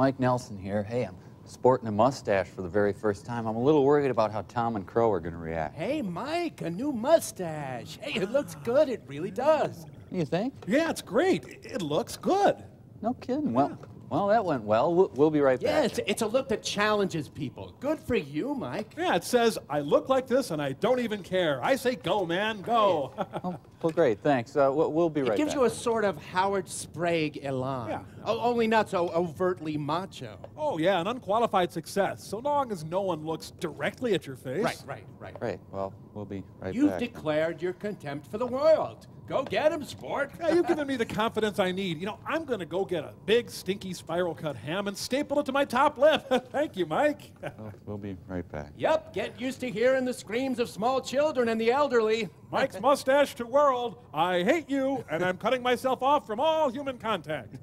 Mike Nelson here. Hey, I'm sporting a mustache for the very first time. I'm a little worried about how Tom and Crow are going to react. Hey, Mike, a new mustache. Hey, it looks good. It really does. You think? Yeah, it's great. It looks good. No kidding. Well, well, that went well. We'll, we'll be right Yeah, back. it's, it's a look that challenges people. Good for you, Mike. Yeah, it says, I look like this and I don't even care. I say, go, man, go. Oh, well, great. Thanks. Uh, we'll, we'll be right back. It gives back. you a sort of Howard Sprague elan. Yeah. O- only not so overtly macho. oh, yeah, an unqualified success, so long as no one looks directly at your face. Right, right, right. Right. Well, we'll be right back. You've declared your contempt for the world. Go get him, sport. Yeah, you've given me the confidence I need. You know, I'm going to go get a big, stinky spiral cut ham and staple it to my top lip. Thank you, Mike. Oh, we'll be right back. Yep, get used to hearing the screams of small children and the elderly. Mike's mustache to world. I hate you, and I'm cutting myself off from all human contact.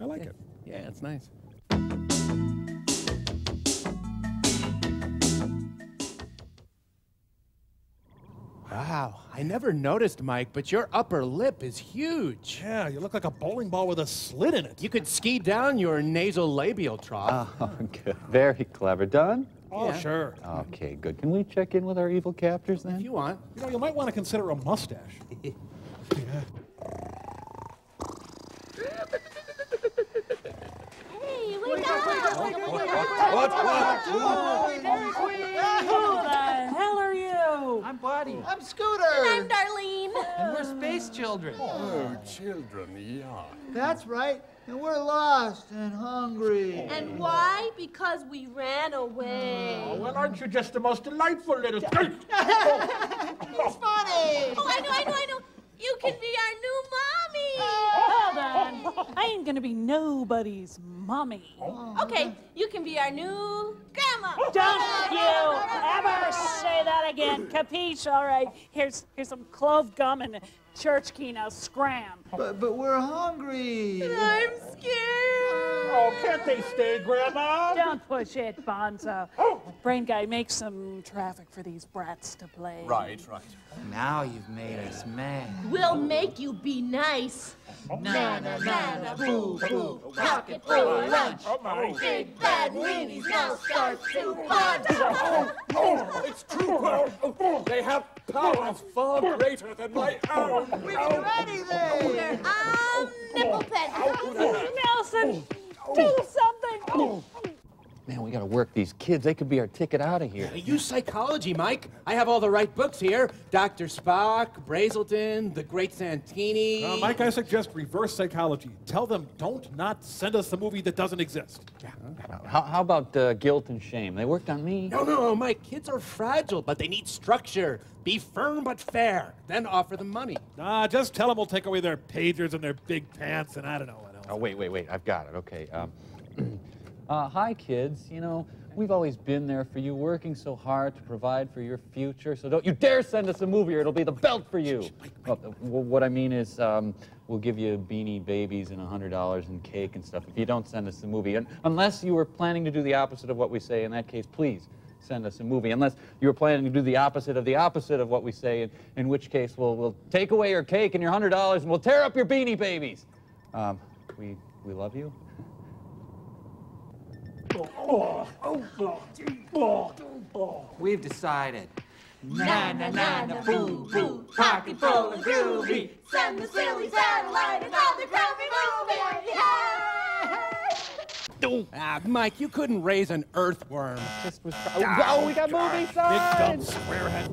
I like it. Yeah, it's nice. Wow, I never noticed, Mike, but your upper lip is huge. Yeah, you look like a bowling ball with a slit in it. You could ski down your nasal labial trough. Oh, good. Very clever. Done? Oh, Yeah. sure. Okay, good. Can we check in with our evil captors then? if you want. You know, you might want to consider a mustache. Hey, wake up! Who the hell are you? I'm Buddy. Oh. I'm Scooter. And I'm Darlene. And we're space children. Oh, children, yeah. That's right. And we're lost and hungry. And why? Because we ran away. Oh, well, aren't you just the most delightful little It's funny. Oh, I know, I know, I know. You can be our new mommy. Hold on. I ain't gonna be nobody's mommy. Oh. Okay, you can be our new grandma. Don't you ever say that again. Capiche? All right. Here's here's some clove gum and church key. Now scram. But, but we're hungry. I'm scared. Oh, can't they stay, Grandma? Don't push it, Bonzo. Brain guy, make some traffic for these brats to play. Right, right. Now you've made us mad. We'll make you be nice. Na na na na boo boo. Pocket full of lunch. Oh, my. Big bad weenies now start to punch. Oh, it's true, Crow. They have powers far greater than my own. We get ready then. Um, nipple pet. Nelson, do something. Man, we got to work these kids. They could be our ticket out of here. Use psychology, Mike. I have all the right books here. Dr. Spock, Brazelton, The Great Santini. Uh, Mike, I suggest reverse psychology. Tell them don't not send us a movie that doesn't exist. How, how about uh, guilt and shame? They worked on me. No, no, Mike. Kids are fragile, but they need structure. Be firm but fair. Then offer them money. Nah, just tell them we'll take away their pagers and their big pants, and I don't know what else. Oh, wait, wait, wait. I've got it. Okay. Um, uh, hi, kids. You know, we've always been there for you, working so hard to provide for your future. So don't you dare send us a movie or it'll be the belt for you. Well, what I mean is, um, we'll give you beanie babies and $100 in cake and stuff if you don't send us a movie. Un- unless you were planning to do the opposite of what we say. In that case, please send us a movie. Unless you were planning to do the opposite of the opposite of what we say, in, in which case we'll, we'll take away your cake and your $100 and we'll tear up your beanie babies. Um, we, we love you. We've decided. Na na na na boo boo. Pocket full of groovy. Send the silly satellite another crummy movie. Hey! Ah, Mike, you couldn't raise an earthworm. This was. Oh, we got movie signs. Big dumb squarehead.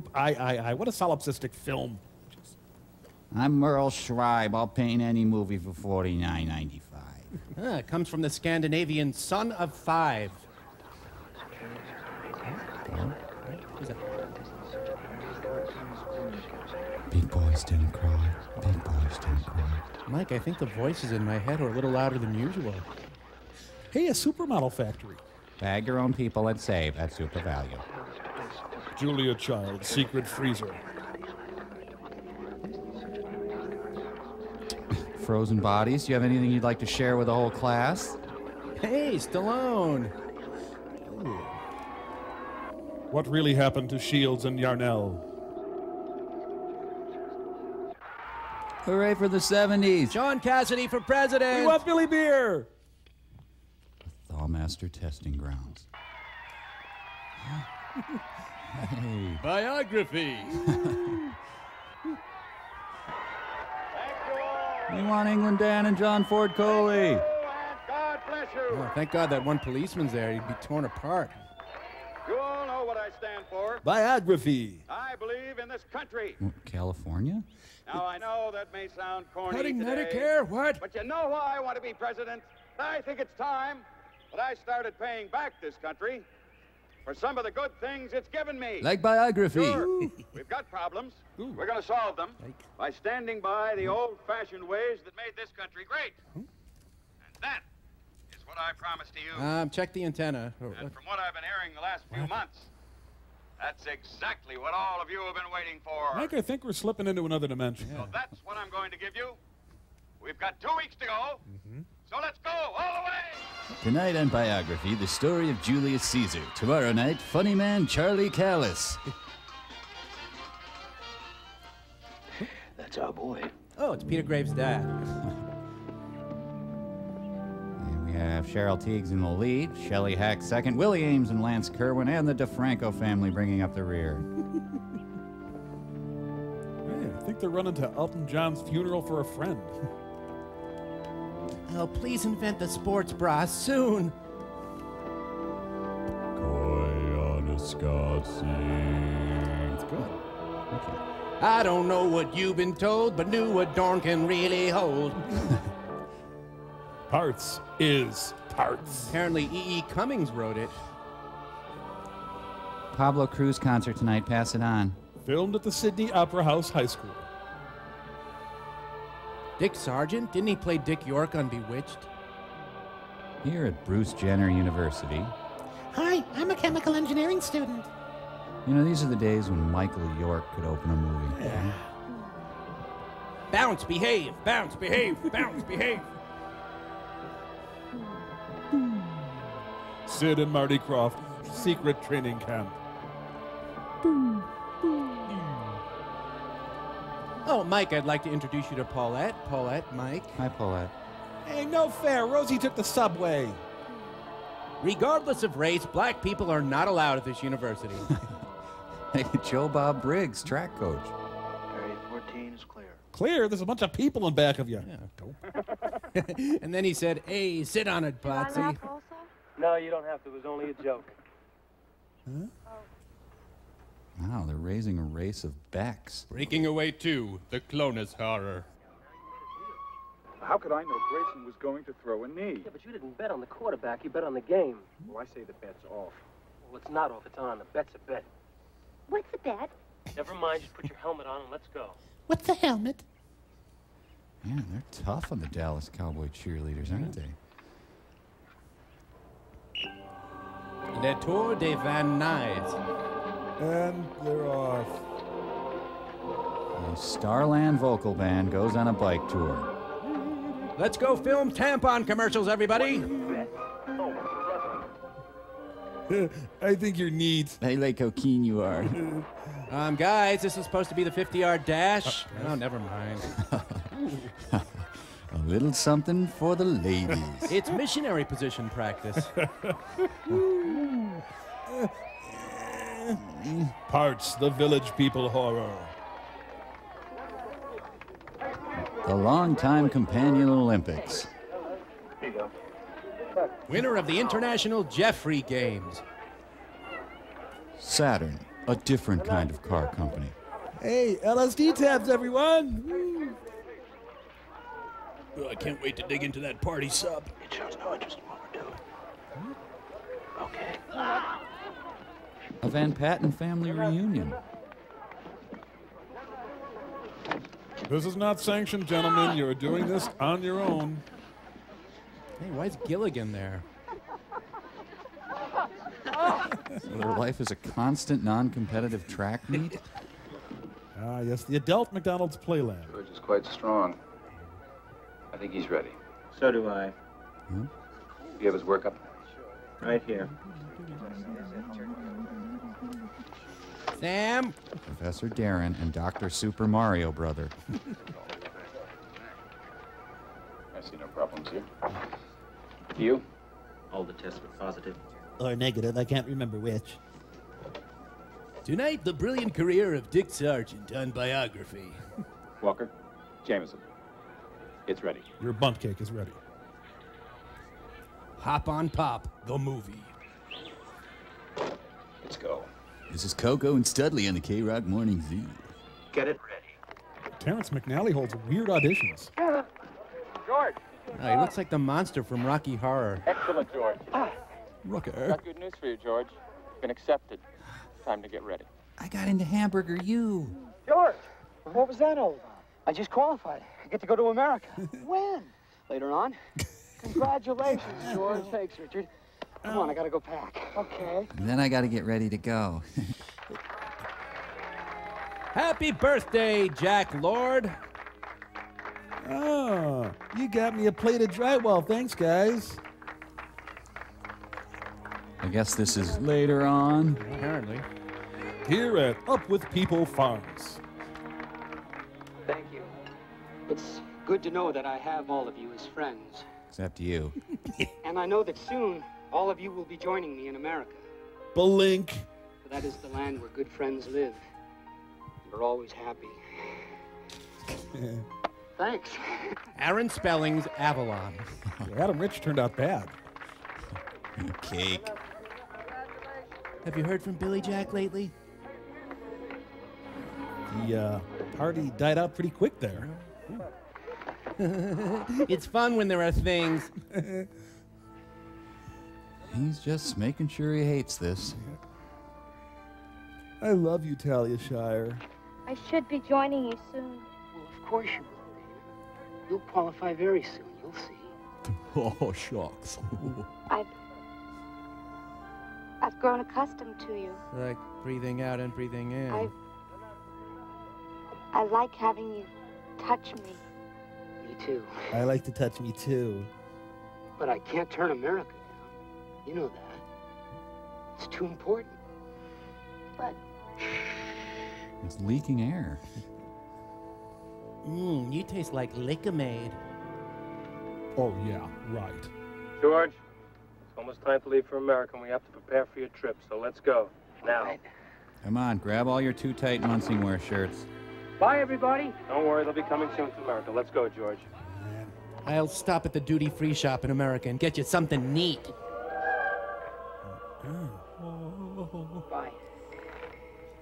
Group I, I, I. What a solipsistic film. I'm Merle Schreiber. I'll paint any movie for forty-nine ninety-five. Ah, it comes from the Scandinavian son of five. Big boys didn't cry. Big boys didn't cry. Mike, I think the voices in my head are a little louder than usual. Hey, a supermodel factory. Bag your own people and save at super value. Julia Child, secret freezer. Frozen bodies. Do you have anything you'd like to share with the whole class? Hey, Stallone. What really happened to Shields and Yarnell? Hooray for the 70s. John Cassidy for president. We president. want Billy Beer! ThighMaster Testing Grounds. hey. Biography. We want England Dan and John Ford Coley. God bless you. Oh, thank God that one policeman's there. He'd be torn apart. You all know what I stand for. Biography. I believe in this country. California? Now, I know that may sound corny Cutting today, Medicare? What? but you know why I want to be president? I think it's time that I started paying back this country for some of the good things it's given me. Like biography. Sure, we've got problems. We're going to solve them by standing by the old-fashioned ways that made this country great. And that is what I promise to you. Um, check the antenna. Oh, And from what I've been hearing the last few months, that's exactly what all of you have been waiting for. Mike, I think we're slipping into another dimension. So that's what I'm going to give you. We've got two weeks to go. So let's go all the way. Tonight on Biography, the story of Julius Caesar. Tomorrow night, funny man Charlie Callas. That's our boy. Oh, it's Peter Graves' dad. We have Cheryl Tiegs in the lead, Shelley Hack second, Willie Aames and Lance Kerwin, and the DeFranco family bringing up the rear. Hey, I think they're running to Elton John's funeral for a friend. Oh, please invent the sports bra soon. It's good. Okay. I don't know what you've been told, but knew what Dorn can really hold. Parts is parts. Apparently, E. E. Cummings wrote it. Pablo Cruise concert tonight, pass it on. Filmed at the Sydney Opera House High School. Dick Sargent? Didn't he play Dick York on Bewitched? Here at Bruce Jenner University. Hi, I'm a chemical engineering student. You know, these are the days when Michael York could open a movie. Yeah. Bounce, behave, bounce, behave, bounce, behave. Sid and Marty Krofft, secret training camp. Oh, Mike, I'd like to introduce you to Paulette. Paulette, Mike. Hi, Paulette. Hey, no fair. Rosie took the subway. Regardless of race, black people are not allowed at this university. Hey, Joe Bob Briggs, track coach. Area 14 is clear. Clear, there's a bunch of people in back of you. Yeah, and then he said, Hey, sit on it, Potsy. No, you don't have to. It was only a joke. Wow, they're raising a race of Becks. Breaking away too, the Clonus horror. How could I know Grayson was going to throw a knee? Yeah, but you didn't bet on the quarterback. You bet on the game. Well, I say the bet's off. Well, it's not off. It's on. The bet's a bet. What's the bet? Never mind. Just put your helmet on and let's go. What's the helmet? Man, they're tough on the Dallas Cowboy cheerleaders, aren't they? Le Tour de Van Nuys. And they're off. The Starland Vocal Band goes on a bike tour. Let's go film tampon commercials, everybody. I think you're neat. Hey, like how keen you are. Um, guys, this is supposed to be the 50 yard dash. Oh, never mind. a little something for the ladies. It's missionary position practice. Parts, the village people horror. The longtime companion Olympics. Here you go. Winner of the International Jeffrey Games. Saturn, a different kind of car company. Hey, LSD tabs, everyone! Oh, I can't wait to dig into that party sub. It shows no interest in what we're doing. Okay. Ah. A Van Patten family reunion. This is not sanctioned, gentlemen. You're doing this on your own. Hey, why is Gilligan there? So their life is a constant non-competitive track meet. Ah, yes, the adult McDonald's Playland. George is quite strong. I think he's ready. So do I. You have his workup? Right here. Sam? Professor Darren and Dr. Super Mario Brother. I see no problems here. You? All the tests were positive. Or negative, I can't remember which. Tonight, the brilliant career of Dick Sargent on biography. Walker, Jameson. It's ready. Your bunt cake is ready. Hop on Pop, the movie. Let's go. This is Coco and Studley on the K Rock Morning Zoo. Get it ready. Terrence McNally holds weird auditions. George! Oh, he looks like the monster from Rocky Horror. Excellent, George. Ah. Rooker. Got good news for you, George. Been accepted. Time to get ready. I got into Hamburger U. George, what was that all about? I just qualified. I get to go to America. when? Later on. Congratulations, George. Thanks, Richard. Come on, I gotta go pack. Okay. And then I got to get ready to go. Happy birthday, Jack Lord. Oh, you got me a plate of drywall. Thanks, guys. I guess this is later on. Apparently. Here at Up with People Farms. Thank you. It's good to know that I have all of you as friends. Except you. And I know that soon all of you will be joining me in America. Blink. For that is the land where good friends live. And are always happy. Thanks. Aaron Spelling's Avalon. Adam Rich turned out bad. Cake. Have you heard from Billy Jack lately? The uh, party died out pretty quick there. it's fun when there are things. He's just making sure he hates this. I love you, Talia Shire. I should be joining you soon. Well, of course you will, Dana. You'll qualify very soon. You'll see. Oh, shucks. I've I've grown accustomed to you. Like breathing out and breathing in. I I like having you touch me. Me too. I like to touch me too. But I can't turn America down. You know that. It's too important. But It's leaking air. Mmm, you taste like Lickamaid. Oh, yeah, right. George, it's almost time to leave for America, and we have to prepare for your trip, so let's go. Now. Come on, grab all your too tight Munsingwear shirts. Bye, everybody. Don't worry, they'll be coming soon to America. Let's go, George. I'll stop at the duty free shop in America and get you something neat.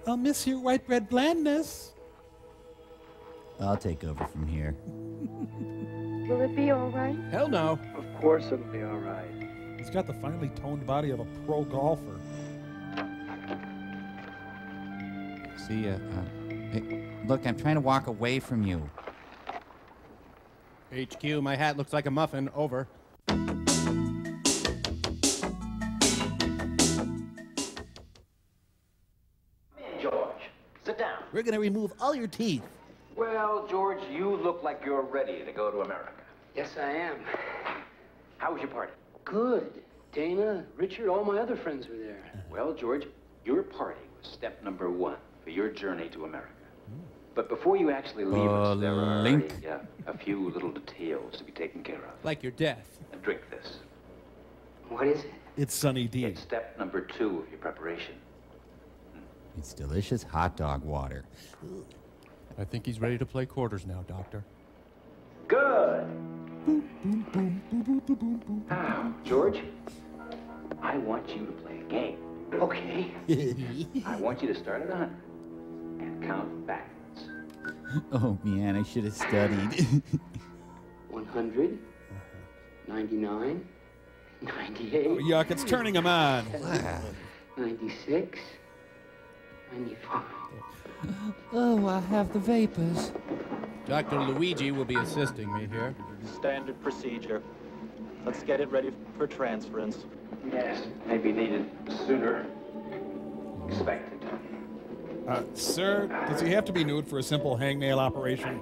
I'll miss your white bread blandness. I'll take over from here. will it be all right? Hell no. Of course it'll be all right. He's got the finely toned body of a pro golfer. See ya. Uh, hey, look, I'm trying to walk away from you. HQ, my hat looks like a muffin. Over. Down. We're gonna remove all your teeth. Well, George, you look like you're ready to go to America. Yes, I am. How was your party? Good. Dana, Richard, all my other friends were there. Well, George, your party was step number one for your journey to America. But before you actually leave us, there are Link. a, uh, a few little details to be taken care of. Like your death. And drink this. What is it? It's Sunny D. It's step number two of your preparation. It's delicious hot dog water. I think he's ready to play quarters now, Doctor. Good. Now, ah, George, I want you to play a game. Okay. I want you to start at 100 and count backwards. Oh man, I should have studied. 100, 99, 98. Oh, yuck, it's turning him on. 96, 95. oh, I have the vapors. Dr. Luigi will be assisting me here. Standard procedure. Let's get it ready for transference. Yes, maybe needed sooner. Expected. Uh, sir, does he have to be nude for a simple hangnail operation?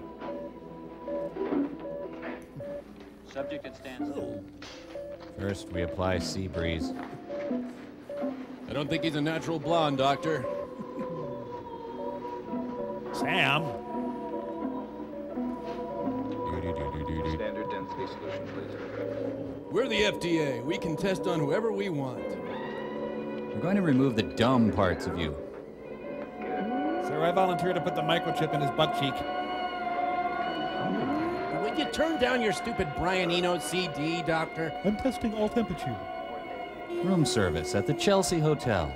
Subject at standstill. First, we apply sea breeze. I don't think he's a natural blonde, Doctor. Sam. Standard density solution, please. We're the FDA. We can test on whoever we want. We're going to remove the dumb parts of you. Sir, I volunteer to put the microchip in his butt cheek. Would you turn down your stupid Brian Eno CD, Doctor? I'm testing all temperature. Room service at the Chelsea Hotel.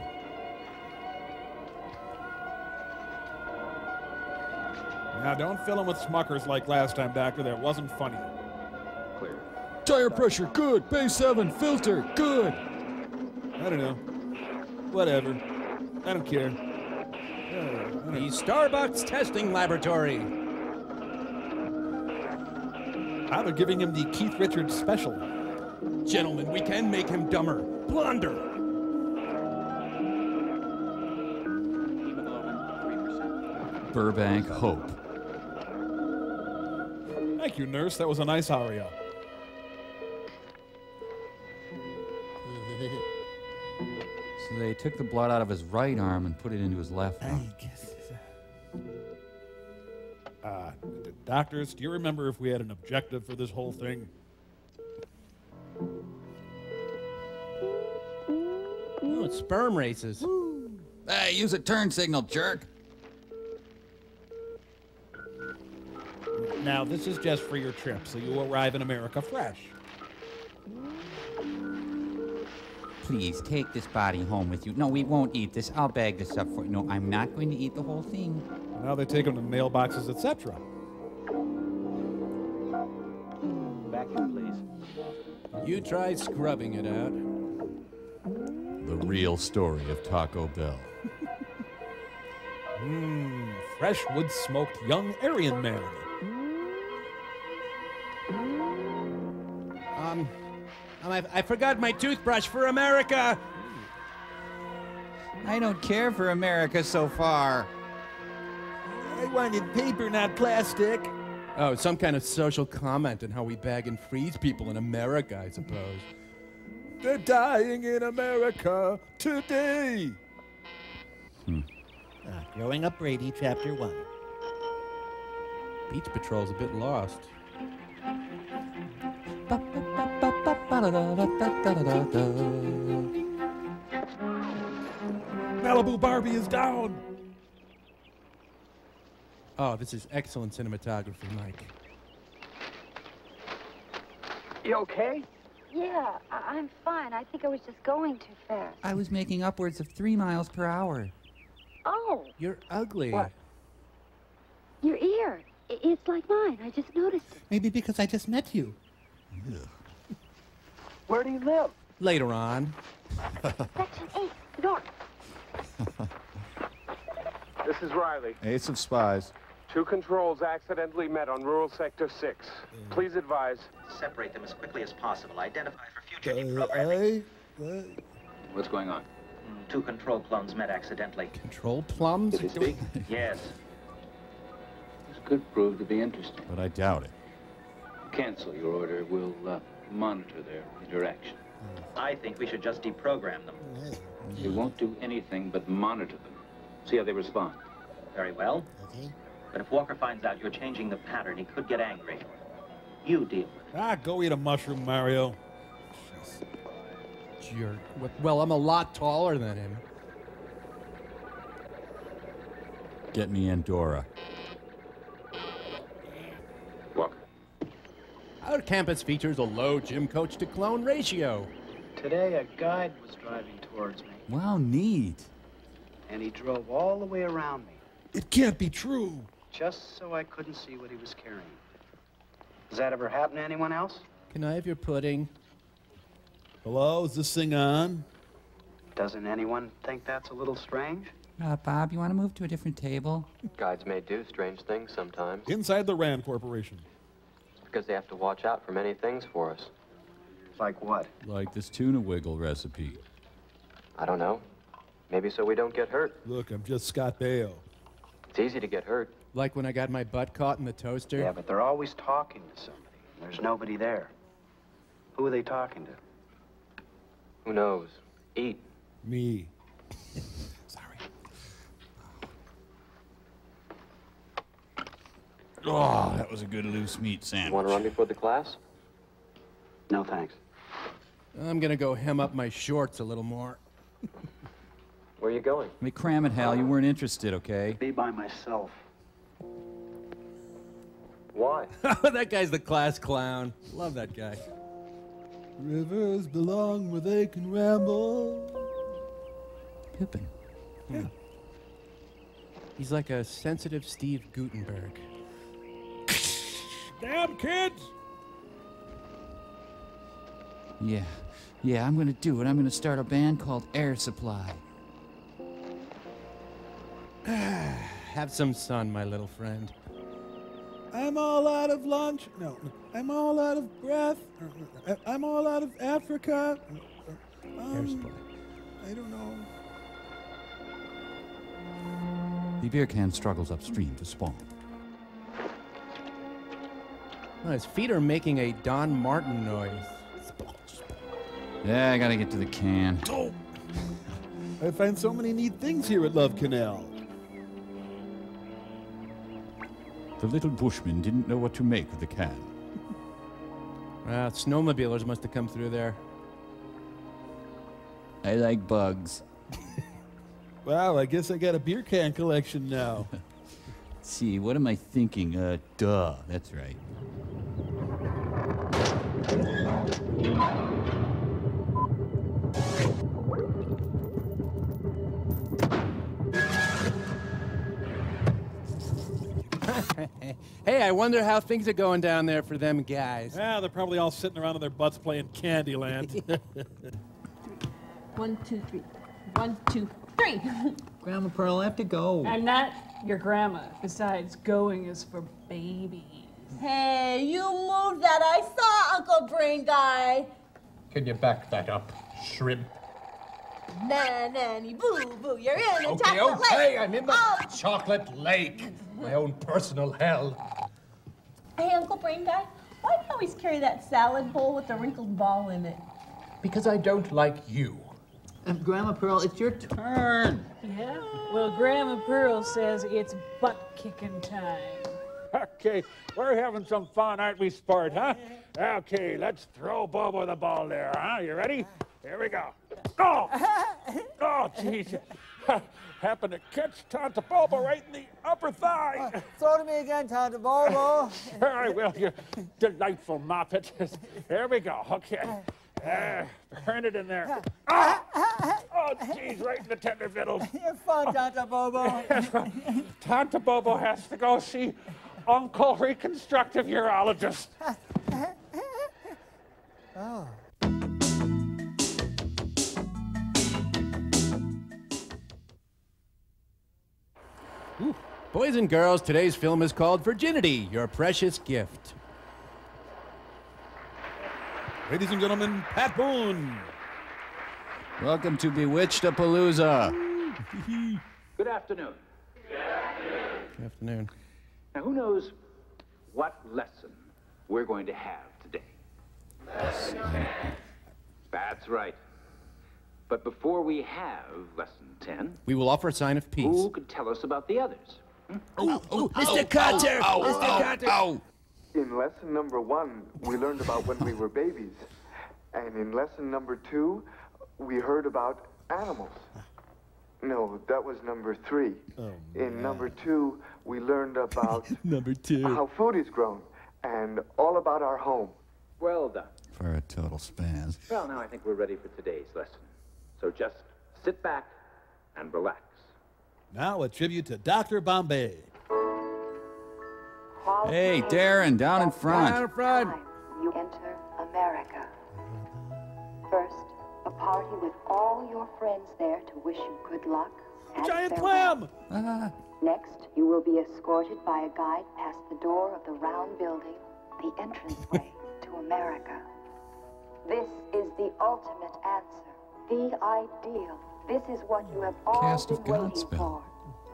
Now, don't fill him with smuckers like last time, Doctor. That wasn't funny. Clear. Tire pressure, good. Base 7, filter, good. I don't know. Whatever. I don't care. The Starbucks testing laboratory. Ah, they're giving him the Keith Richards special. Gentlemen, we can make him dumber, blonder. Burbank Hope. Thank you, nurse. That was a nice aria. So they took the blood out of his right arm and put it into his left arm. Uh, d- doctors, do you remember if we had an objective for this whole thing? Oh, it's sperm races. Hey, use a turn signal, jerk. Now, this is just for your trip, so you arrive in America fresh. Please take this body home with you. No, we won't eat this. I'll bag this up for you. No, I'm not going to eat the whole thing. Now they take them to mailboxes, etc. Back in, please. You try scrubbing it out. The real story of Taco Bell. Mmm, fresh wood smoked young Aryan man. I, I forgot my toothbrush for America. I don't care for America so far. I wanted paper, not plastic. Oh, some kind of social comment on how we bag and freeze people in America, I suppose. They're dying in America today. Ah, Growing Up Brady, Chapter 1. Beach Patrol's a bit lost. Malibu Barbie is down. Oh, this is excellent cinematography, Mike. You okay? Yeah, I- I'm fine. I think I was just going too fast. I was making upwards of three miles per hour. Oh, You're ugly. What? your ear. I- It's like mine. I just noticed it. Maybe because I just met you. Where do you live? Later on. Section 8, north. This is Reilly. Ace of Spies. Two controls accidentally met on rural sector 6. Please advise. Separate them as quickly as possible. Identify for future Uh, What's going on? Two control clones met accidentally. Control plums? Did he speak? Yes. This could prove to be interesting. But I doubt it. Cancel your order. We'll uh, monitor their interaction. I think we should just deprogram them. We won't do anything but monitor them. See how they respond. Very well. Okay. But if Walker finds out you're changing the pattern, he could get angry. You deal with Ah, go eat a mushroom, Mario. Jerk. Well, I'm a lot taller than him. Get me Andorra. Our campus features a low gym coach to clone ratio. Today, a guide was driving towards me, Wow, neat. and he drove all the way around me, It can't be true. just so I couldn't see what he was carrying. Does that ever happen to anyone else? Can I have your pudding? Hello, is this thing on? Doesn't anyone think that's a little strange? Uh, Bob, you want to move to a different table? Guides may do strange things sometimes Inside the Rand Corporation. Because they have to watch out for many things for us. Like what? Like this tuna wiggle recipe. I don't know. Maybe so we don't get hurt. Look, I'm just Scott Baio. It's easy to get hurt. Like when I got my butt caught in the toaster? Yeah, but they're always talking to somebody. There's nobody there. Who are they talking to? Who knows? Eat. Me. Oh, that was a good loose meat sandwich. Want to run before the class? No, thanks. I'm gonna go hem up my shorts a little more. Where are you going? Let me cram it, Hal. You weren't interested, okay? Be by myself. Why? Oh, that guy's the class clown. Love that guy. Rivers belong where they can ramble. Pippin. Yeah. He's like a sensitive Steve Guttenberg. Damn kids! Yeah. Yeah, I'm gonna do it. I'm gonna start a band called Air Supply. Have some sun, my little friend. I'm all out of lunch. No, no. I'm all out of breath. I- I'm all out of Africa. Um, I don't know. The beer can struggles upstream to spawn. Oh, his feet are making a Don Martin noise. Yeah, I gotta get to the can. I find so many neat things here at Love Canal. The little bushman didn't know what to make of the can. Ah, snowmobilers must have come through there. I like bugs. Wow, I guess I got a beer can collection now. Let's see, what am I thinking? Uh, duh, that's right. hey, I wonder how things are going down there for them guys. Yeah, they're probably all sitting around on their butts playing Candyland. One, two, three. One, two, three. Grandma Pearl, I have to go. I'm not your grandma. Besides, going is for babies. Hey, you moved that. I saw Uncle Brain Guy. Can you back that up, shrimp? Na nanny boo boo. You're in the Okay, chocolate okay, lake. I'm in the Oh, chocolate lake. My own personal hell. hey, Uncle Brain Guy. Why do you always carry that salad bowl with the wrinkled ball in it? Because I don't like you. And Grandma Pearl, it's your turn. Yeah? Well, Grandma Pearl says it's butt kicking time. Okay, we're having some fun, aren't we, sport, huh? Okay, let's throw Bobo the ball there, huh? You ready? Here we go. Oh! Oh, jeez. Happened to catch Tonto Bobo right in the upper thigh. Uh, throw to me again, Tonto Bobo. Sure I will, you delightful moppet. Here we go, okay. Uh, turn it in there. Uh, ah! uh, oh, oh, jeez, right in the tender fiddles. You're fun, Tanta Bobo. Tanta Bobo has to go see Uncle Reconstructive Urologist. oh. Boys and girls, today's film is called Virginity, Your Precious Gift. Ladies and gentlemen, Pat Boone. Welcome to Bewitched a Palooza. Good afternoon. Good afternoon. Now, who knows what lesson we're going to have today? Lesson 10. That's right. But before we have lesson 10, We will offer a sign of peace. who could tell us about the others? Hmm? Oh, oh, Mr. Carter! Mr. Carter! In lesson number one, we learned about when we were babies. And in lesson number two, we heard about animals. No, that was number three. in number two, we learned about Number two. how food is grown and all about our home. Well done. For a total span. Well, now I think we're ready for today's lesson. So just sit back and relax. Now a tribute to Dr. Bombay. Hey, Darren, down in front. front. You enter America. First, a party with all your friends there to wish you good luck. Giant farewell. clam! Ah, Next, you will be escorted by a guide past the door of the round building, the entranceway to America. This is the ultimate answer, the ideal. This is what you have all Cast been of waiting Godspell. for.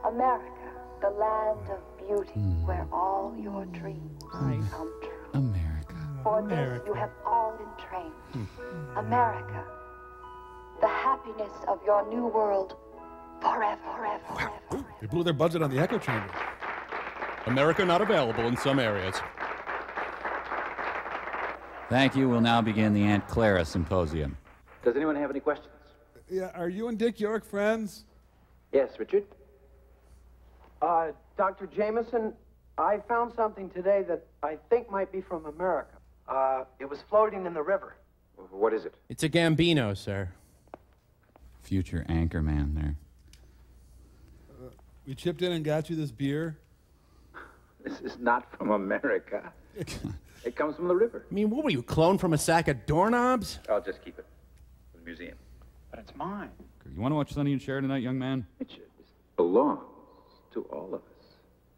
America, the land of beauty, hmm. where all your dreams come true. America. For this you have all been trained. Hmm. America, the happiness of your new world forever, forever, forever. They blew their budget on the echo chamber. America not available in some areas. Thank you. We'll now begin the Aunt Clara Symposium. Does anyone have any questions? Yeah, are you and Dick York friends? Yes, Richard? Uh, Dr. Jameson, I found something today that I think might be from America. Uh, it was floating in the river. What is it? It's a Gambino, sir. Future anchorman there. We chipped in and got you this beer. This is not from America. it comes from the river. I mean, what were you, cloned from a sack of doorknobs? I'll just keep it for the museum. But it's mine. You want to watch Sonny and Cher tonight, young man? It belongs to all of us.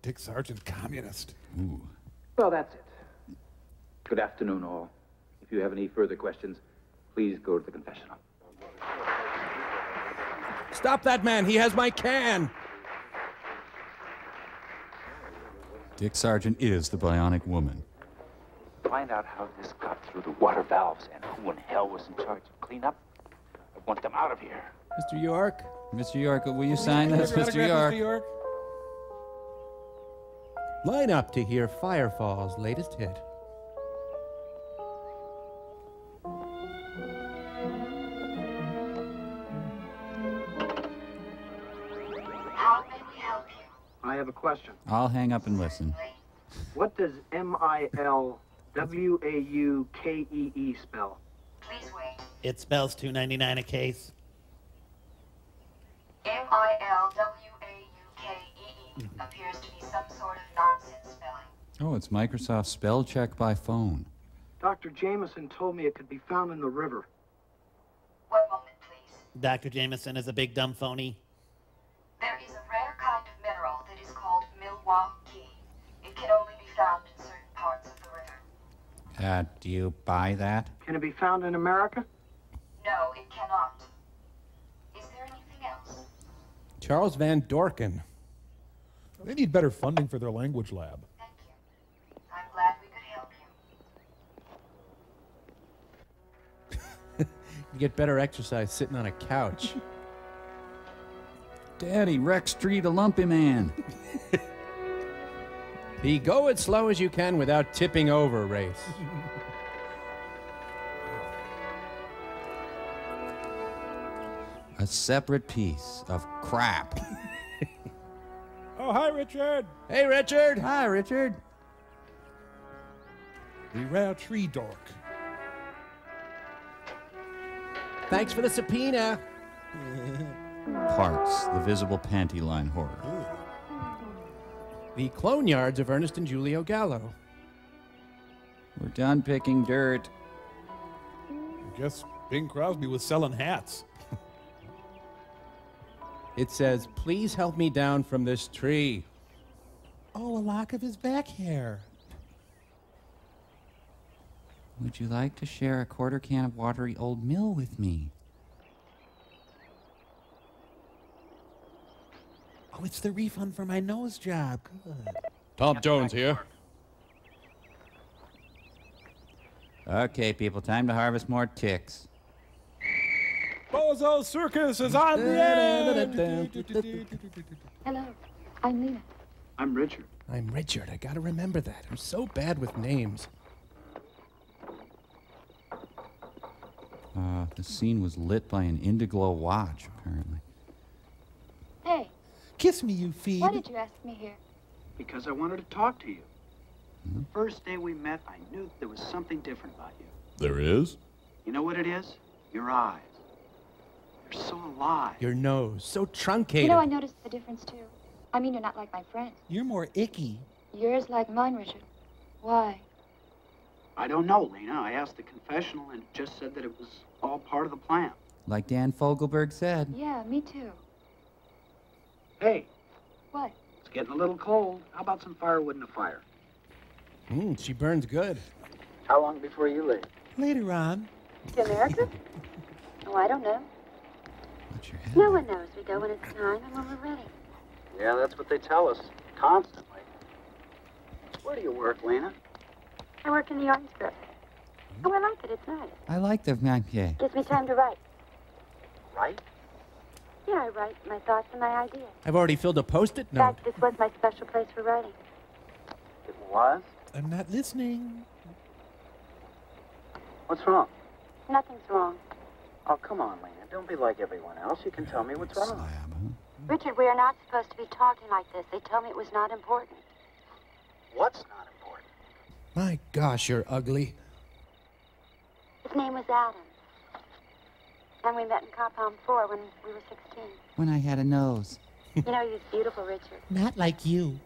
Dick Sargent, communist. Ooh. Well, that's it. Good afternoon, all. If you have any further questions, please go to the confessional. Stop that man. He has my can. Dick Sargent is the bionic woman. Find out how this got through the water valves and who in hell was in charge of cleanup. I want them out of here. Mr. York? Mr. York, will you sign this, Mr. York? York? Line up to hear Firefall's latest hit. Have a question. I'll hang up and listen. What does M I L W A U K E E spell? Please wait. It spells two ninety nine a case. M I L W A U K E E appears to be some sort of nonsense spelling. Oh, it's Microsoft spell check by phone. Dr. Jameson told me it could be found in the river. One moment, please. Dr. Jameson is a big dumb phony. There is a called It can only be found in certain parts of the river. Uh, do you buy that? Can it be found in America? No, it cannot. Is there anything else? Charles Van Dorken. They need better funding for their language lab. Thank you. I'm glad we could help you. You get better exercise sitting on a couch. Daddy, Rex Street, a lumpy man. the go as slow as you can without tipping over race. A separate piece of crap. Oh, hi, Richard. Hey, Richard. Hi, Richard. The rare tree dork. Thanks for the subpoena. Parts, the visible panty line horror. The clone yards of Ernest and Julio Gallo. We're done picking dirt. I guess Bing Crosby was selling hats. It says, please help me down from this tree. Oh, a lock of his back hair. Would you like to share a quarter can of watery old mill with me? Oh, it's the refund for my nose job. Good. Tom Jones here. Okay, people, time to harvest more ticks. Bozo Circus is on the air. Hello, I'm Lena. I'm Richard. I'm Richard. I gotta remember that. I'm so bad with names. Uh, the scene was lit by an Indiglo watch, apparently. Hey, Kiss me, you feed. why did you ask me here? Because I wanted to talk to you. Mm-hmm. The first day we met, I knew there was something different about you. There is? You know what it is? Your eyes. You're so alive. Your nose, so truncated. You know, I noticed the difference too. I mean, you're not like my friends. You're more icky. Yours like mine, Richard. Why? I don't know, Lena. I asked the confessional and it just said that it was all part of the plan. Like Dan Fogelberg said. Yeah, me too. Hey, What? it's getting a little cold. How about some firewood and a fire? Mm, she burns good. How long before you leave? Later on. To America? oh, I don't know. Watch your head. No one knows. We go when it's time and when we're ready. Yeah, that's what they tell us constantly. Where do you work, Lena? I work in the arts group. Oh, I like it. It's nice. I like the Mapier. Gives me time to write. Right? Yeah, I write my thoughts and my ideas. I've already filled a post-it note. In fact, this was my special place for writing. It was? I'm not listening. What's wrong? Nothing's wrong. Oh, come on, Lena. Don't be like everyone else. You can tell me what's wrong. Richard, we are not supposed to be talking like this. They told me it was not important. What's not important? My gosh, you're ugly. His name was Adam. And we met in Compound 4 when we were 16. When I had a nose. you know, he was beautiful, Richard. Not like you.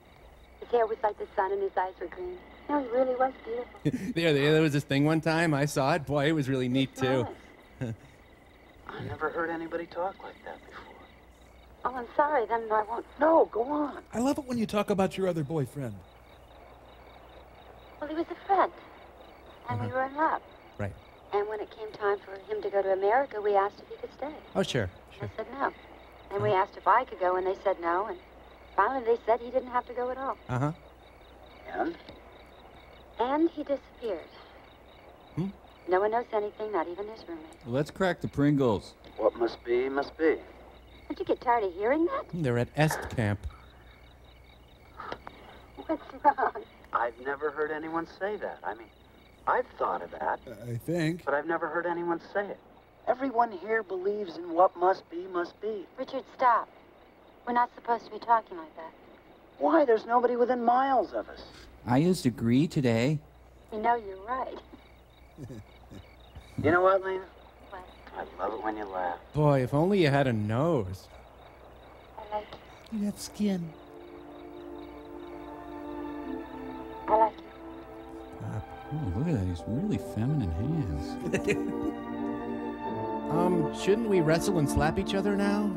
His hair was like the sun and his eyes were green. No, he really was beautiful. there, there, there was this thing one time. I saw it. Boy, it was really neat, too. I never heard anybody talk like that before. Oh, I'm sorry. Then I won't. No, go on. I love it when you talk about your other boyfriend. Well, he was a friend. And we uh-huh. were in love. Right. And when it came time for him to go to America, we asked if he could stay. Oh, sure. I said no. And we asked if I could go, and they said no. And finally, they said he didn't have to go at all. Uh huh. And? And he disappeared. Hmm? No one knows anything, not even his roommate. Let's crack the Pringles. What must be, must be. Don't you get tired of hearing that? They're at Est Camp. What's wrong? I've never heard anyone say that. I mean, I've thought of that, I think. but I've never heard anyone say it. Everyone here believes in what must be, must be. Richard, stop. We're not supposed to be talking like that. Why? There's nobody within miles of us. I used to agree today. You know you're right. You know what, Lena? I love it when you laugh. Boy, if only you had a nose. I like you. You have skin. I like you. Oh, look at that. He's really feminine hands. Um, shouldn't we wrestle and slap each other now?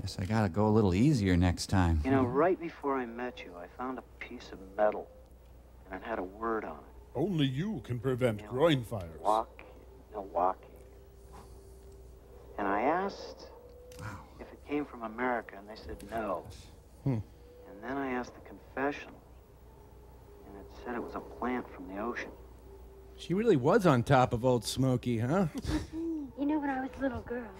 Guess I gotta go a little easier next time. You know, right before I met you, I found a piece of metal, and it had a word on it. Only you can prevent groin fires. Walk, Milwaukee. And I asked if it came from America, and they said no. Hmm. And then I asked the confessional, and it said it was a plant from the ocean. She really was on top of Old Smoky, huh? You know, when I was a little girl,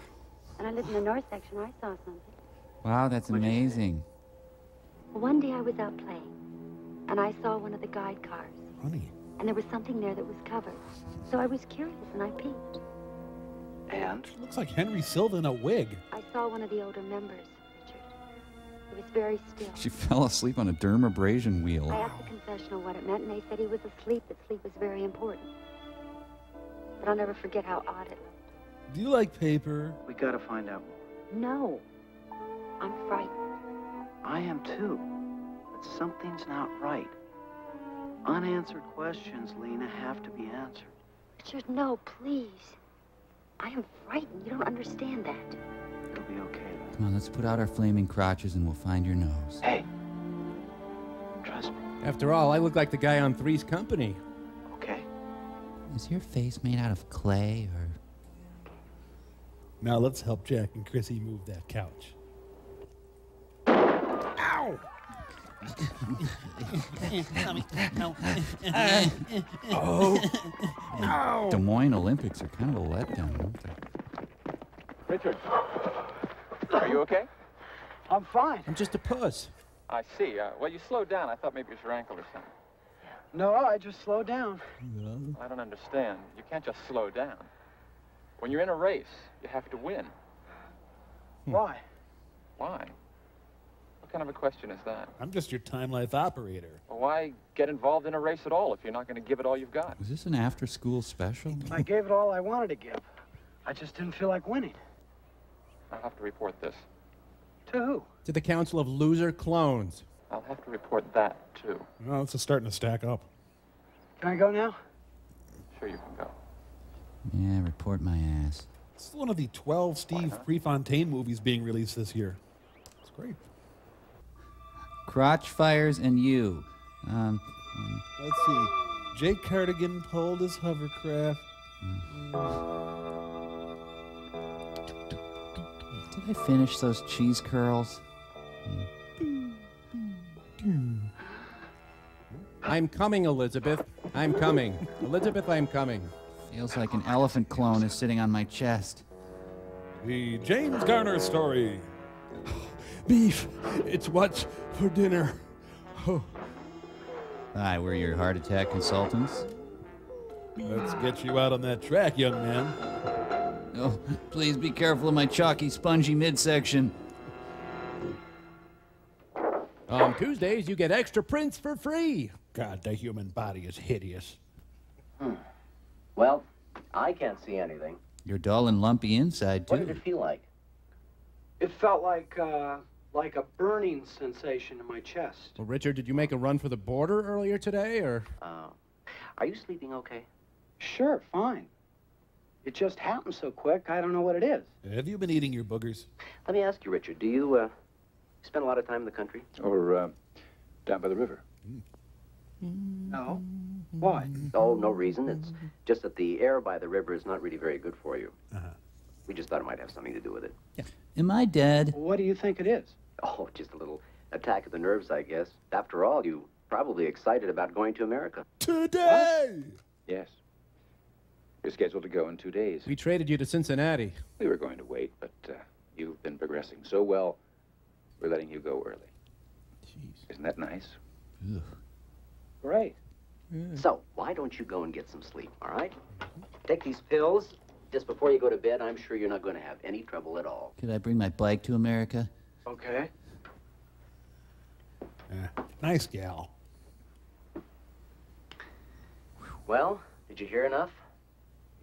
and I lived in the north section, I saw something. Wow, that's amazing. One day I was out playing, and I saw one of the guide cars, Honey. and there was something there that was covered. So I was curious, and I peeked. And? She Looks like Henry Silva in a wig. I saw one of the older members, Richard. It was very still. She fell asleep on a dermabrasion wheel. I asked the confessional what it meant, and they said he was asleep, that sleep was very important. But I'll never forget how odd it looked. Do you like paper? We gotta find out more. No. I'm frightened. I am too. But something's not right. Unanswered questions, Lena, have to be answered. Richard, no, please. I am frightened. You don't understand that. It'll be okay. Come on, let's put out our flaming crotches and we'll find your nose. Hey. Trust me. After all, I look like the guy on Three's Company. Okay. Is your face made out of clay or. Now let's help Jack and Chrissy move that couch. Ow! Oh. No. Des Moines Olympics are kind of a letdown, aren't they? Richard, are you okay? I'm fine. I'm just a puss. I see. Uh, well, you slowed down. I thought maybe it was your ankle or something. No, I just slowed down. I don't understand. You can't just slow down. When you're in a race, you have to win. Why? Why? What kind of a question is that? I'm just your time life operator. Well, why get involved in a race at all if you're not going to give it all you've got? Is this an after school special? I gave it all I wanted to give. I just didn't feel like winning. I'll have to report this. To who? To the Council of Loser Clones. I'll have to report that, too. Well, it's just starting to stack up. Can I go now? Sure you can go. Yeah, report my ass. This is one of the 12 Steve Prefontaine movies being released this year. It's great. Crotch fires and you. Um, Let's see. Jake Cardigan pulled his hovercraft. did I finish those cheese curls? I'm coming, Elizabeth. I'm coming. Elizabeth, I'm coming. Feels like an elephant clone is sitting on my chest. The James Garner story. Beef. It's what's for dinner. Oh. Hi, we're your heart attack consultants. Let's get you out on that track, young man. Oh, please be careful of my chalky, spongy midsection. On Tuesdays, you get extra prints for free. God, the human body is hideous. Hmm. Well, I can't see anything. You're dull and lumpy inside, too. What did it feel like? It felt like, uh, like a burning sensation in my chest. Well, Richard, did you make a run for the border earlier today, or? Uh, are you sleeping okay? Sure, fine. It just happened so quick, I don't know what it is. Have you been eating your boogers? Let me ask you, Richard, do you, uh, spend a lot of time in the country? Or uh, down by the river? No. Why? Oh, no reason. It's just that the air by the river is not really very good for you. Uh-huh. We just thought it might have something to do with it. Am I dead? What do you think it is? Oh, just a little attack of the nerves, I guess. After all, you probably excited about going to America. Today! Yes. You're scheduled to go in two days. We traded you to Cincinnati. We were going to wait, but uh, you've been progressing so well, we're letting you go early. Jeez. Isn't that nice? Great. So, why don't you go and get some sleep, all right? Take these pills just before you go to bed. I'm sure you're not going to have any trouble at all. Could I bring my bike to America? Okay. Yeah. Nice gal. Well, did you hear enough?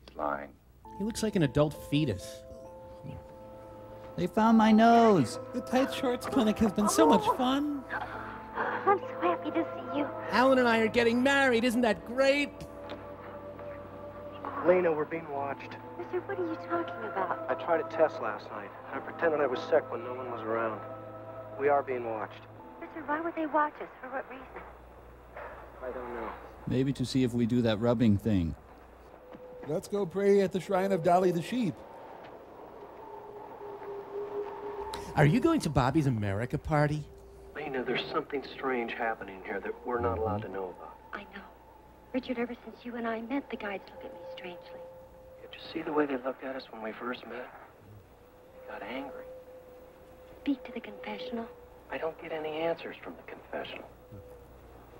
He's lying. He looks like an adult fetus. They found my nose. The tight shorts clinic has been so much fun. I'm so happy to see you. Alan and I are getting married. Isn't that great? Lena, we're being watched. Richard, what are you talking about? I tried a test last night. I pretended I was sick when no one was around. We are being watched. Richard, why would they watch us? For what reason? I don't know. Maybe to see if we do that rubbing thing. Let's go pray at the shrine of Dolly the sheep. Are you going to Bobby's America party? Lena, there's something strange happening here that we're not allowed to know about. I know. Richard, ever since you and I met, the guides look at me strangely. Did you see the way they looked at us when we first met? They got angry. Speak to the confessional. I don't get any answers from the confessional.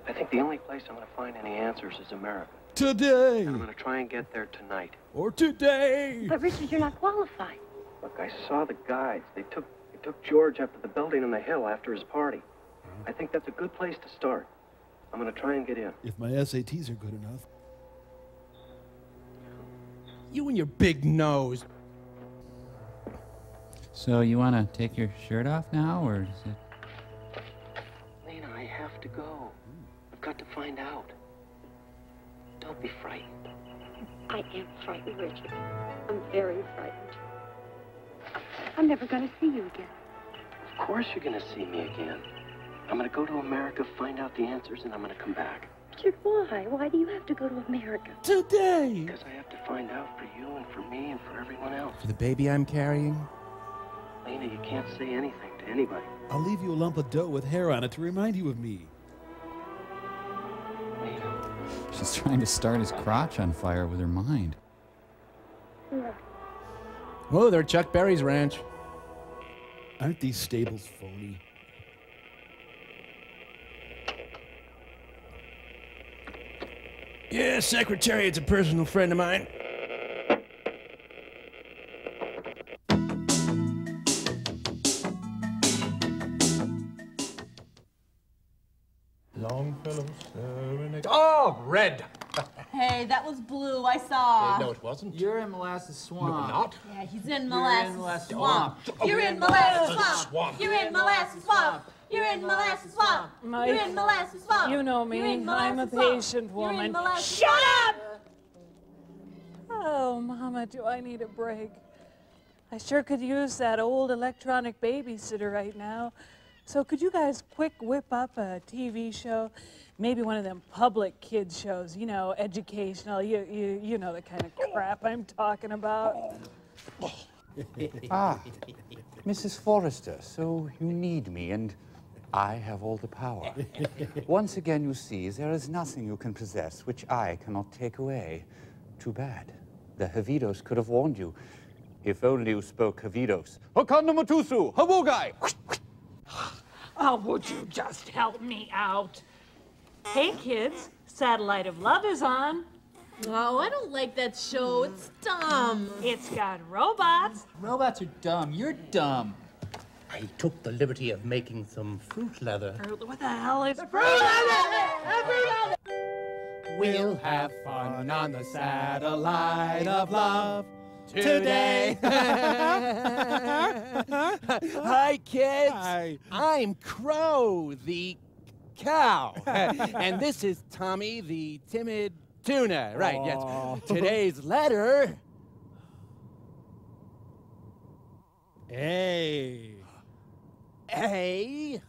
I think the only place I'm going to find any answers is America. Today! And I'm going to try and get there tonight. Or today! But Richard, you're not qualified. Look, I saw the guides. They took they took George up to the building on the hill after his party. I think that's a good place to start. I'm going to try and get in. If my SATs are good enough. You and your big nose. So you want to take your shirt off now, or is it? Lena, I have to go. I've got to find out. Don't be frightened. I am frightened, Richard. I'm very frightened. I'm never going to see you again. Of course you're going to see me again. I'm going to go to America, find out the answers, and I'm going to come back. Richard, why? Why do you have to go to America? Today! Because I have to find out for you and for me and for everyone else. For the baby I'm carrying? Lena, you can't say anything to anybody. I'll leave you a lump of dough with hair on it to remind you of me. Lena. She's trying to start his crotch on fire with her mind. Oh, they're Chuck Berry's ranch. Aren't these stables phony? Yeah, Secretariat's a personal friend of mine. Longfellow serenade. Oh, red. Hey, that was blue. I saw. no, it wasn't. You're in Molasses Swamp. not. Yeah, he's in You're molasses in Molasses swamp. Oh, You're you're in in molasses molasses swamp. swamp. You're in molasses swamp. You're in molasses swamp. Mike, You're in molasses swamp. You know You're me. I'm a molasses swamp. patient You're in woman. molasses Shut swamp. up! Oh, Mama, do I need a break? I sure could use that old electronic babysitter right now. So could you guys quick whip up a TV show? Maybe one of them public kids shows, you know, educational. You, you, you know the kind of crap I'm talking about. Ah, Mrs. Forrester, so you need me, and I have all the power. Once again, you see, there is nothing you can possess which I cannot take away. Too bad. The Havidos could have warned you. If only you spoke Kavidos. Hokonda Matusu, Hawogai! Oh, would you just help me out? Hey, kids, Satellite of Love is on. Oh, I don't like that show. It's dumb. It's got robots. Robots are dumb. You're dumb. I took the liberty of making some fruit leather. What the hell is Fruit Leather Leather We'll have fun on the satellite of love today. Hi, kids. Hi. I'm Crow, the cow. and this is Tommy, the timid tuna. Right, Aw. yes. Today's letter. A. A.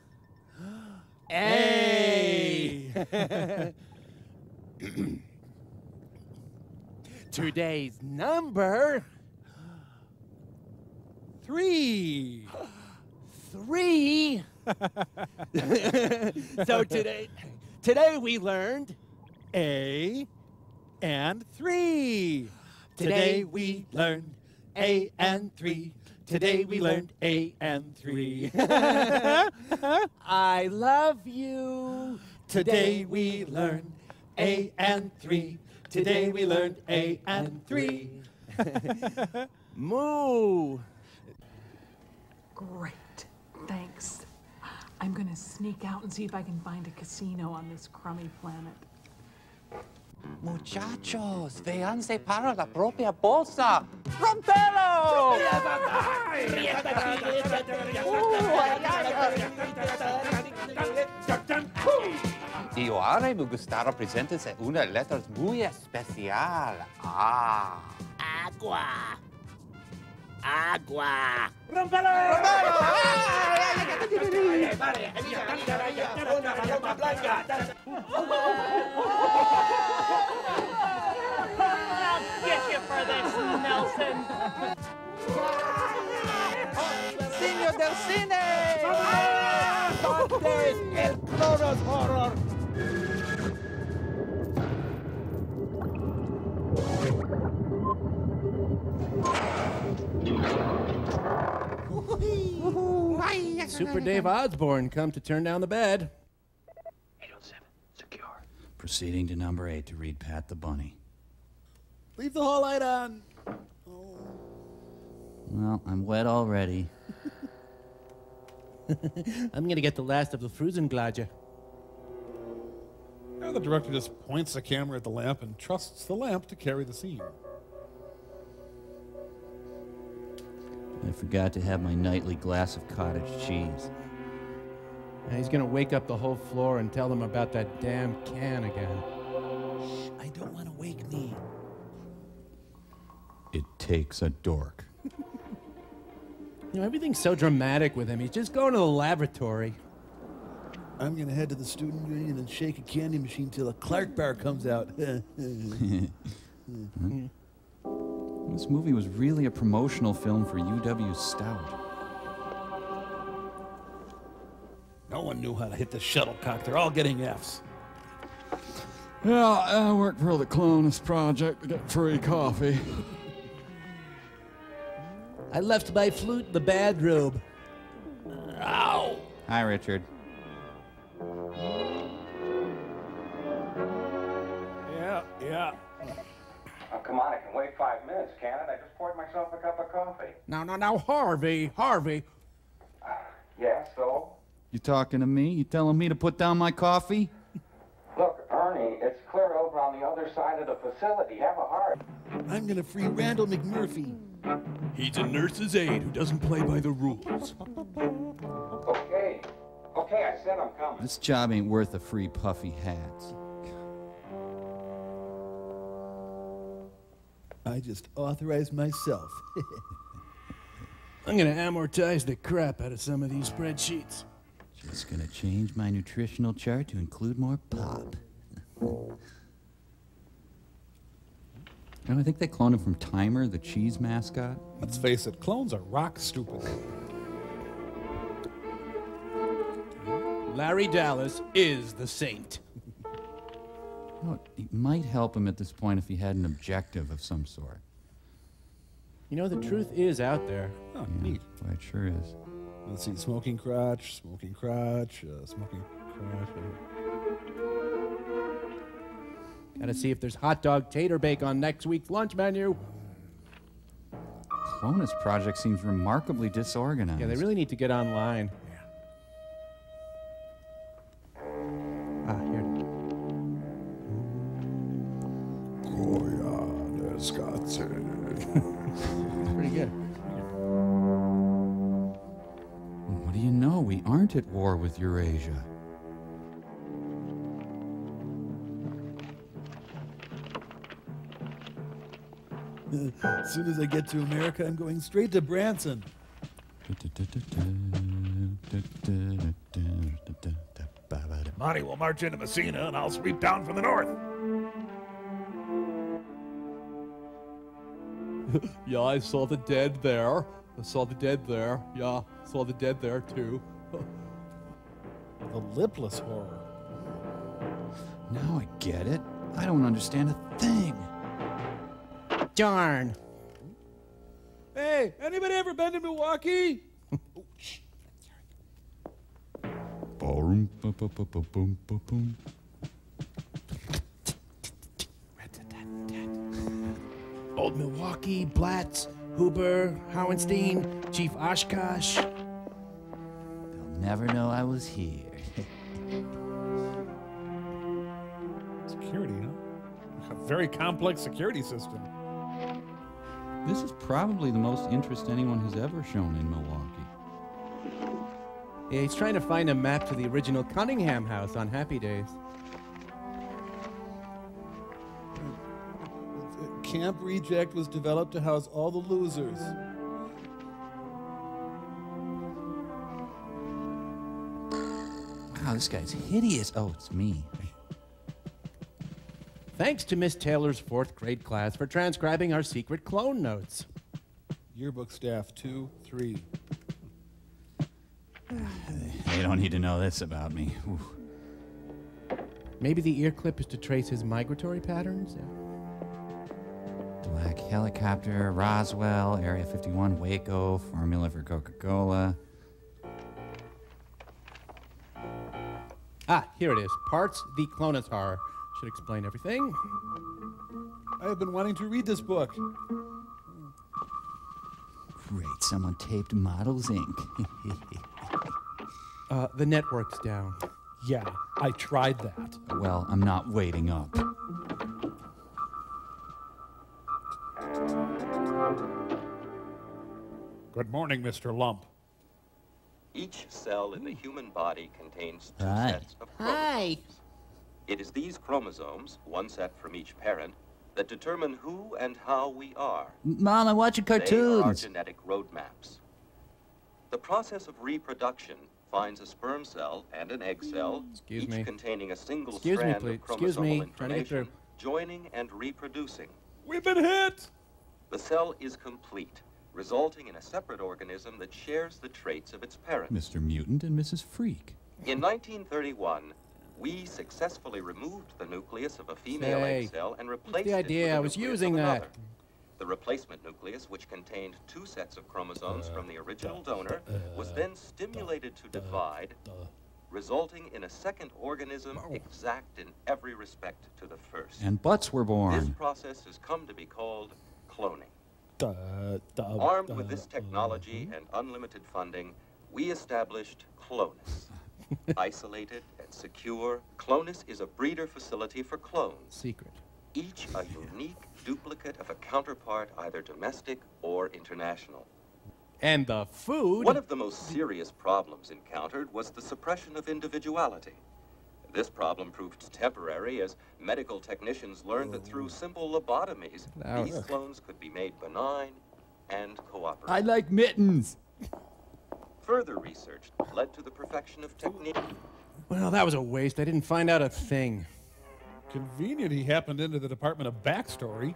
A. Today's number. Three. Three. so today, today we learned A and three. Today we learned A and three. Today we learned A and three. I love you. Today we learned A and three. Today we learned A and three. Moo. Great. Thanks. I'm gonna sneak out and see if I can find a casino on this crummy planet. Muchachos, véanse para la propia bolsa. ¡Rompelo! Y ahora me gustaría presentarse una letra muy especial. Ah. Agua. Agua. I'll get you for this, Nelson. ¡Cine del cine! el Cronus Horror. Super Dave Osborne come to turn down the bed. Proceeding to number eight to read Pat the Bunny. Leave the hall light on. Well, I'm wet already. I'm gonna get the last of the Frusen Glädjé. Now the director just points the camera at the lamp and trusts the lamp to carry the scene. I forgot to have my nightly glass of cottage cheese. And he's gonna wake up the whole floor and tell them about that damn can again. Shh, I don't want to wake me. It takes a dork. You know, everything's so dramatic with him. He's just going to the laboratory. I'm gonna head to the student union and shake a candy machine till a Clark bar comes out. This movie was really a promotional film for UW Stout. No one knew how to hit the shuttlecock. They're all getting Fs. Yeah, I work for the Clonus Project to get free coffee. I left my flute in the bedroom. Ow! Hi, Richard. Yeah, yeah. Oh, come on, I can wait five minutes, can it? I just poured myself a cup of coffee. Now, now, now, Harvey, Harvey. Yeah, so? You talking to me? You telling me to put down my coffee? Look, Ernie, it's clear over on the other side of the facility. Have a heart. I'm gonna free Randle McMurphy. He's a nurse's aide who doesn't play by the rules. Okay. Okay, I said I'm coming. This job ain't worth a free puffy hat. I just authorized myself. I'm gonna amortize the crap out of some of these spreadsheets. Just gonna change my nutritional chart to include more pop. And I think they cloned him from Timer, the cheese mascot. Let's face it, clones are rock stupid. Larry Dallas is the saint. You know, it might help him at this point if he had an objective of some sort. You know, the truth is out there. Oh, neat. Boy, it sure is. Let's see. Smoking crotch, smoking crotch, uh, smoking crotch. Gotta see if there's hot dog tater bake on next week's lunch menu. Clonus project seems remarkably disorganized. Yeah, they really need to get online. Eurasia. as soon as I get to America, I'm going straight to Branson. Monty will march into Messina and I'll sweep down from the north. yeah, I saw the dead there. I saw the dead there. Yeah, saw the dead there too. The lipless horror. Now I get it. I don't understand a thing. Darn. Hey, anybody ever been to Milwaukee? Boom, boom, boom, boom, boom, boom, boom, boom. Old Milwaukee, Blatz, Huber, Hauenstein, Chief Oshkosh. They'll never know I was here. Very complex security system. This is probably the most interest anyone has ever shown in Milwaukee. Yeah, he's trying to find a map to the original Cunningham house on Happy Days. Camp Reject was developed to house all the losers. Wow, this guy's hideous. Oh, it's me. Thanks to Miss Taylor's fourth grade class for transcribing our secret clone notes. Yearbook staff two, three. They don't need to know this about me. Ooh. Maybe the ear clip is to trace his migratory patterns? Black helicopter, Roswell, Area 51, Waco, formula for Coca Cola. Ah, here it is. Parts the Clonus horror. Should explain everything. I have been wanting to read this book. Great, someone taped Models Inc. Uh, the network's down. Yeah, I tried that. well, I'm not waiting up. Good morning, Mr. Lump. Each cell in the human body contains two Hi. sets of Hi. Chromosomes. It is these chromosomes, one set from each parent, that determine who and how we are. Mom, I'm watching They are genetic roadmaps. The process of reproduction finds a sperm cell and an egg cell, Excuse each me. containing a single Excuse strand please. of Excuse chromosomal me. Trying to get information, joining and reproducing. We've been hit! The cell is complete, resulting in a separate organism that shares the traits of its parent. Mr. Mutant and Mrs. Freak. In 1931, we successfully removed the nucleus of a female Say, egg cell and what's replaced the it idea? with the I was using that. another. The replacement nucleus, which contained two sets of chromosomes from the original donor, was then stimulated to divide, resulting in a second organism exact in every respect to the first. And butts were born. This process has come to be called cloning. Da, da, Armed da, with this uh-huh. technology and unlimited funding, we established Clonus. Isolated and secure, Clonus is a breeder facility for clones, Secret. each a unique duplicate of a counterpart either domestic or international. And the food. One of the most serious problems encountered was the suppression of individuality. This problem proved temporary as medical technicians learned that through oh. simple lobotomies, Ouch. these clones could be made benign and cooperative. I like mittens. Further research led to the perfection of technique. Well, that was a waste. I didn't find out a thing. Convenient he happened into the Department of Backstory.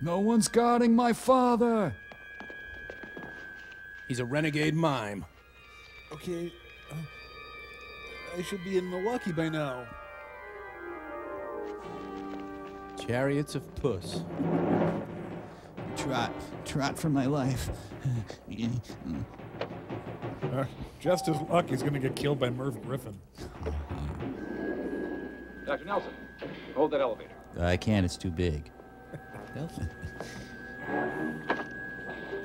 No one's guarding my father. He's a renegade mime. Okay. uh, I should be in Milwaukee by now. Chariots of Puss. Trot, trot for my life. Uh, just as luck, he's going to get killed by Merv Griffin. Dr. Nelson, hold that elevator. I can't, it's too big.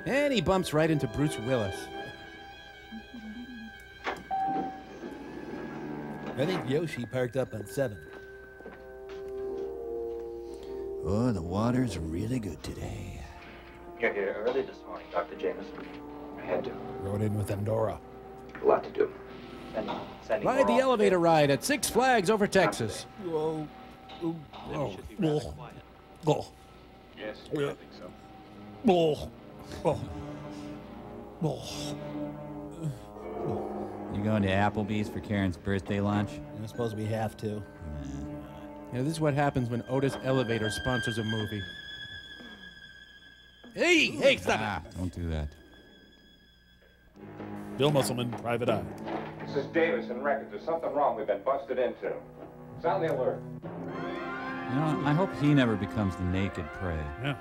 And he bumps right into Bruce Willis. I think Yoshi parked up on seven. Oh, the water's really good today. You're here early this morning, Dr. Jameson. I had to. Rode in with Endora. A lot to do. And sending Ride the more elevator ride at Six Flags over Texas. Whoa. Oh, Oh. Oh. Yes, Yeah. I think so. Oh. Oh. Oh. You going to Applebee's for Karen's birthday lunch? I suppose we have to. Yeah, this is what happens when Otis Elevator sponsors a movie. Hey, hey, stop Ah, don't do that. Bill Musselman, Private Eye. This is Davis Davison Records. There's something wrong. We've been busted into. Sound the alert. You know, I hope he never becomes the naked prey. Yeah.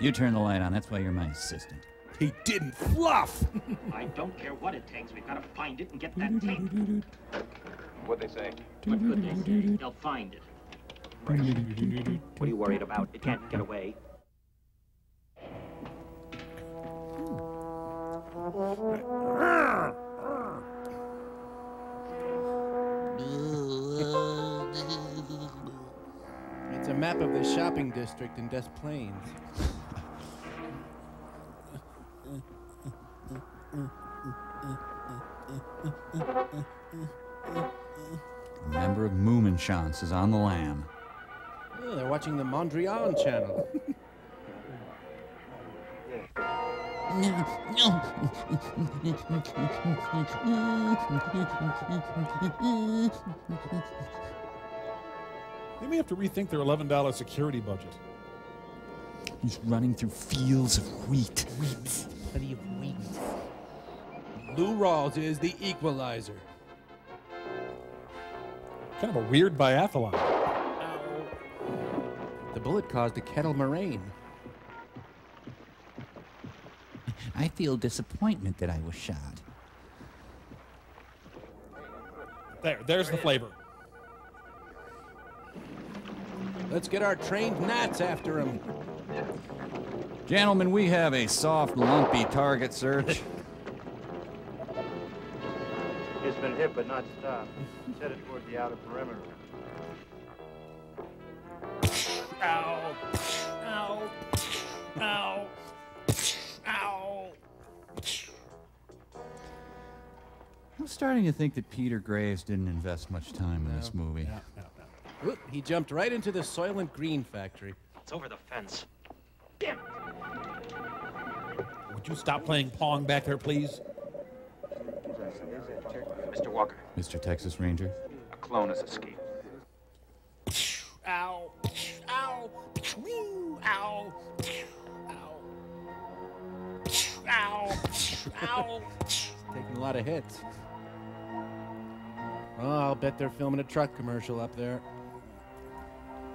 You turn the light on. That's why you're my assistant. He didn't fluff. I don't care what it takes. We've got to find it and get that tape. What'd they say? What could they say? They'll find it. What are you worried about? It can't get away. It's a map of the shopping district in Des Plaines. A member of Mummenschanz is on the lam. Oh, they're watching the Mondrian channel. They may have to rethink their $11 security budget. He's running through fields of wheat. Wheat. Plenty of wheat. Lou Rawls is the equalizer. Kind of a weird biathlon. The bullet caused a kettle moraine. I feel disappointment that I was shot. There, there's the flavor. Let's get our trained gnats after him. Gentlemen, we have a soft, lumpy target search. It's been hit but not stopped. It's headed toward the outer perimeter. Ow. Ow. Ow. Ow. I'm starting to think that Peter Graves didn't invest much time in this movie. No, no, Oop, he jumped right into the Soylent Green factory. It's over the fence. damn Would you stop playing Pong back there, please? Mr. Walker, Mr. Texas Ranger? a clone has escaped. Lot of hits. Oh, I'll bet they're filming a truck commercial up there.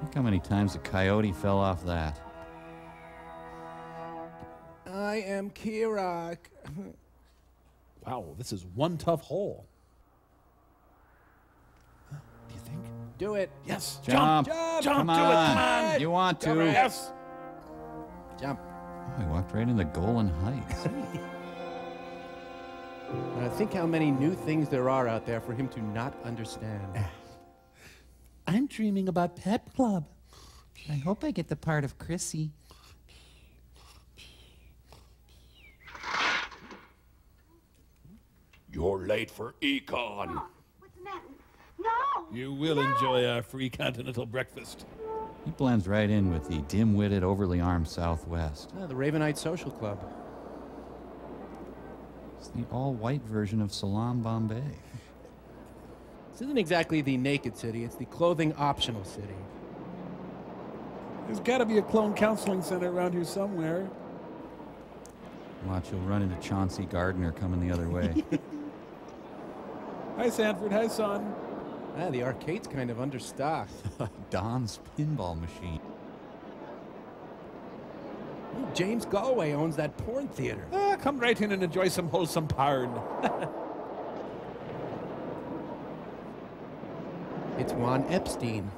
Look how many times a coyote fell off that. I am Kirok. Wow, this is one tough hole. Do you think? Do it. Yes. Jump. Jump. Jump. Come Do it. on. Come on. You want to? Yes. Jump. Oh, he walked right into Golan Heights. Uh, think how many new things there are out there for him to not understand. I'm dreaming about Pep Club. I hope I get the part of Chrissy. You're late for econ. What's that? No! You will enjoy our free continental breakfast. He blends right in with the dim-witted, overly armed Southwest. Ah, the Ravenite Social Club. It's the all-white version of Salaam Bombay. This isn't exactly the naked city, it's the clothing optional city. There's got to be a clone counseling center around here somewhere. Watch, you'll run into Chauncey Gardiner coming the other way. Hi, Sanford. Hi, son. Ah, the arcade's kind of understocked. Don's pinball machine. Ooh, James Galway owns that porn theater. Ah, come right in and enjoy some wholesome porn. It's Juan Epstein.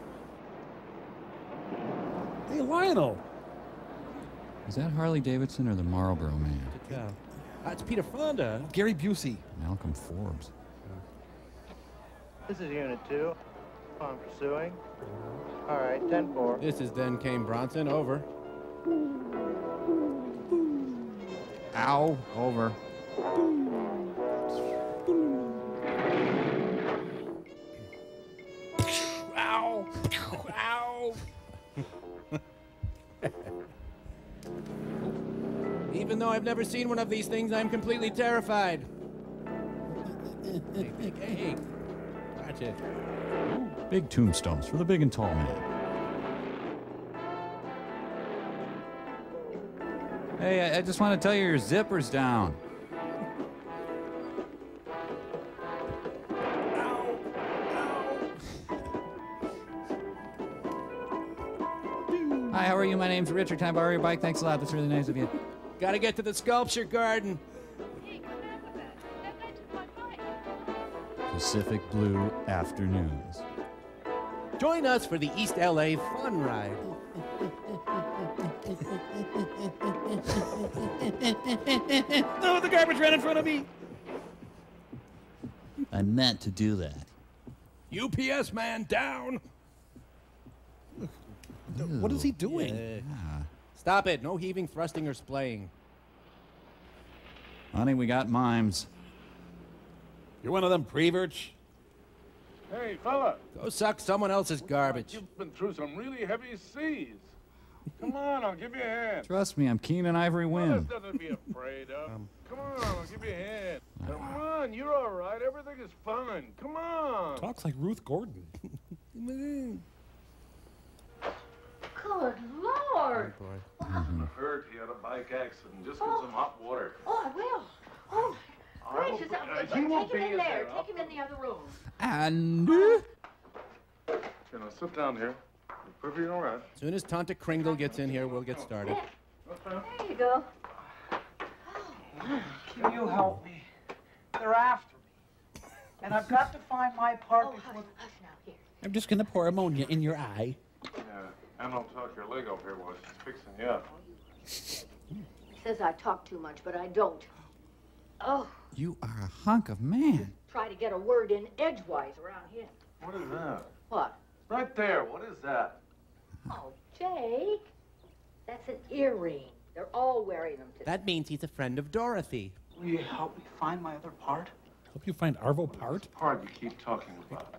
Hey, Lionel. Is that Harley Davidson or the Marlboro Man? Yeah. Ah, it's Peter Fonda. Gary Busey. Malcolm Forbes. This is Unit 2. I'm pursuing. All right, 10 4. This is then Kane Bronson. Over. Ow. Over. Ow! Ow! Even though I've never seen one of these things, I'm completely terrified. hey, big, hey, hey. Watch it. Big tombstones for the big and tall man. Hey, I, I just want to tell you your zipper's down. Hi, how are you? My name's Richard. Can I borrow your bike? Thanks a lot. That's really nice of you. Gotta get to the sculpture garden. Pacific Blue Afternoons. Join us for the East LA Fun Ride. No, the garbage ran in front of me. I meant to do that. UPS man down. What is he doing? Yeah. Stop it. No heaving, thrusting, or splaying. Honey, we got mimes. You're one of them preverts. Hey, fella. Go suck someone else's garbage. You've been through some really heavy seas. Come on, I'll give you a hand. Trust me, I'm Keenan Ivory Well, Win. there's nothing to be afraid of. Come on, I'll give you a hand. Come on, you're all right. Everything is fine. Come on. Talks like Ruth Gordon. Good Lord. I heard he had a bike accident. Just get some hot water. Oh, I will. Oh, I gracious. hope- uh, uh, won't take him be in in there. there. Take him in the other room. And You know, sit down here. You're perfectly all right. As soon as Tanta Kringle gets in here, we'll get started. There you go. Can you help me? They're after me. And I've got to find my part oh, before... I'm just gonna pour ammonia in your eye. Yeah, and I'll talk your leg off here while she's fixing you up. He says I talk too much, but I don't. Oh, You are a hunk of man. try to get a word in edgewise around here. What is that? What? Right there. What is that? Oh, Jake. That's an earring. They're all wearing them today. That means he's a friend of Dorothy. Will you help me find my other part? Help you find Arvo Part. Part you keep talking about.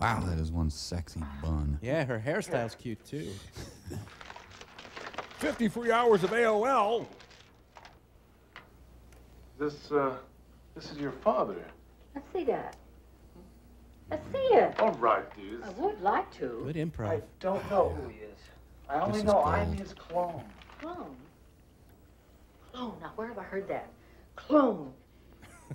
Wow, that is one sexy bun. Yeah, her hairstyle's cute too. 53 hours of AOL. This, uh, this is your father. Let's see that. Let's see it. All right, dude. I would like to. Good improv. I Don't know who he is. I only is know I'm gold. his clone. Clone. Clone. Now, where have I heard that? Clone.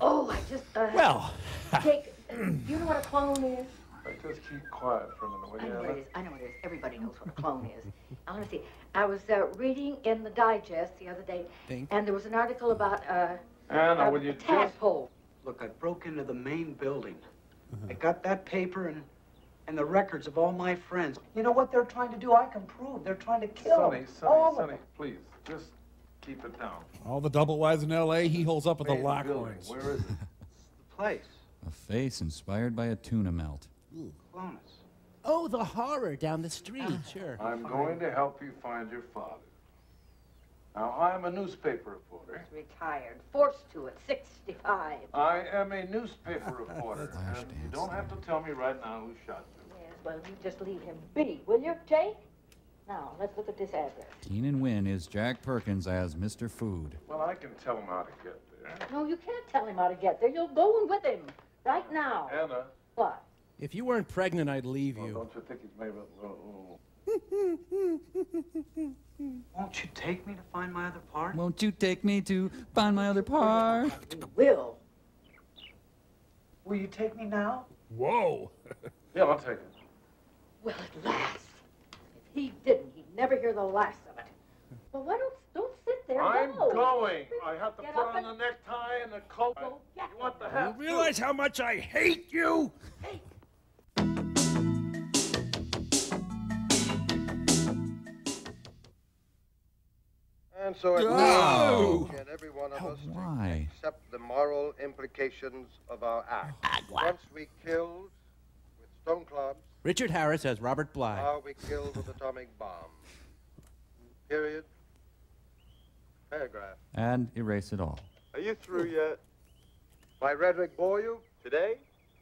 Oh, I just. Uh, Well. Jake, uh, you know what a clone is? Right, just keep quiet for a minute, will I you, know what it is. I know what it is. Everybody knows what a clone is. I want to see. I was uh, reading in the digest the other day, Think. and there was an article about uh, Anna, a will you just... tadpole. Look, I broke into the main building. Mm-hmm. I got that paper and and the records of all my friends. You know what they're trying to do? I can prove. They're trying to kill Sonny, them. Sonny, all of Sonny, please, just keep it down. All the double wides in L.A., he holds up with the Main building. Lockhorns. Where is it? The place. A face inspired by a tuna melt. Clonus. Oh, the horror down the street. Ah. Sure. I'm going to help you find your father. Now, I'm a newspaper reporter. He's Retired, forced to at 65. I am a newspaper reporter, and you don't have to tell me right now who shot you. Yes, well, you just leave him be, will you, Jake? Now, let's look at this address. Keenan Wynn is Jack Perkins as Mr. Food. Well, I can tell him how to get there. No, you can't tell him how to get there. You're going with him right now. Anna, What? If you weren't pregnant, I'd leave well, you. don't you think he's maybe a little... little- Won't you take me to find my other part? Won't you take me to find my other part? Will. Will you take me now? Whoa. Yeah, I'll take it. Well, at last. If he didn't, he'd never hear the last of it. Well, why don't don't sit there? And I'm go. going. I have to Get put on and- the necktie and the coat. Go get you want the them. hat? You realize how much I hate you? And so it No. will get every one of oh, us to Why? accept the moral implications of our act. Ah, Once we killed with stone clubs, Richard Harris as Robert Bly. now we killed with atomic bomb. Period. Paragraph. And erase it all. Are you through yet? My rhetoric bore you? Today?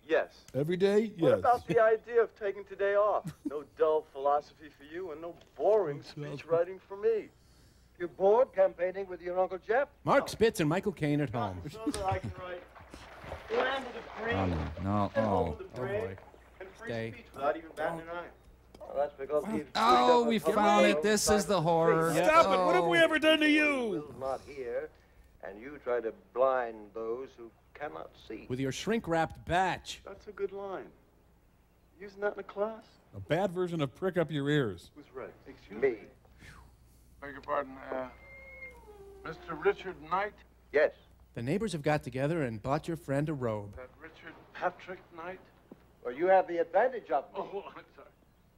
Yes. Every day? Yes. What about the idea of taking today off? No dull philosophy for you and no boring speech writing for me. You bored campaigning with your Uncle Jeff? Mark Spitz and Michael Caine at home. So that I can write land of the um, oh, oh, free Oh, no. and home Oh. of Oh, boy. Stay. speech without even batting an eye. Well, that's because Oh, we found it. This is the horror. Stop it. What have we oh. ever done to you? Will's not here, and you try to blind those who cannot see. With your shrink wrapped batch. That's a good line. Using that in a class? A bad version of prick up your ears. Who's right? Excuse me. Beg your pardon, uh, Mr. Richard Knight? Yes. The neighbors have got together and bought your friend a robe. That Richard Patrick Knight? Well, you have the advantage of me. Oh, I'm sorry.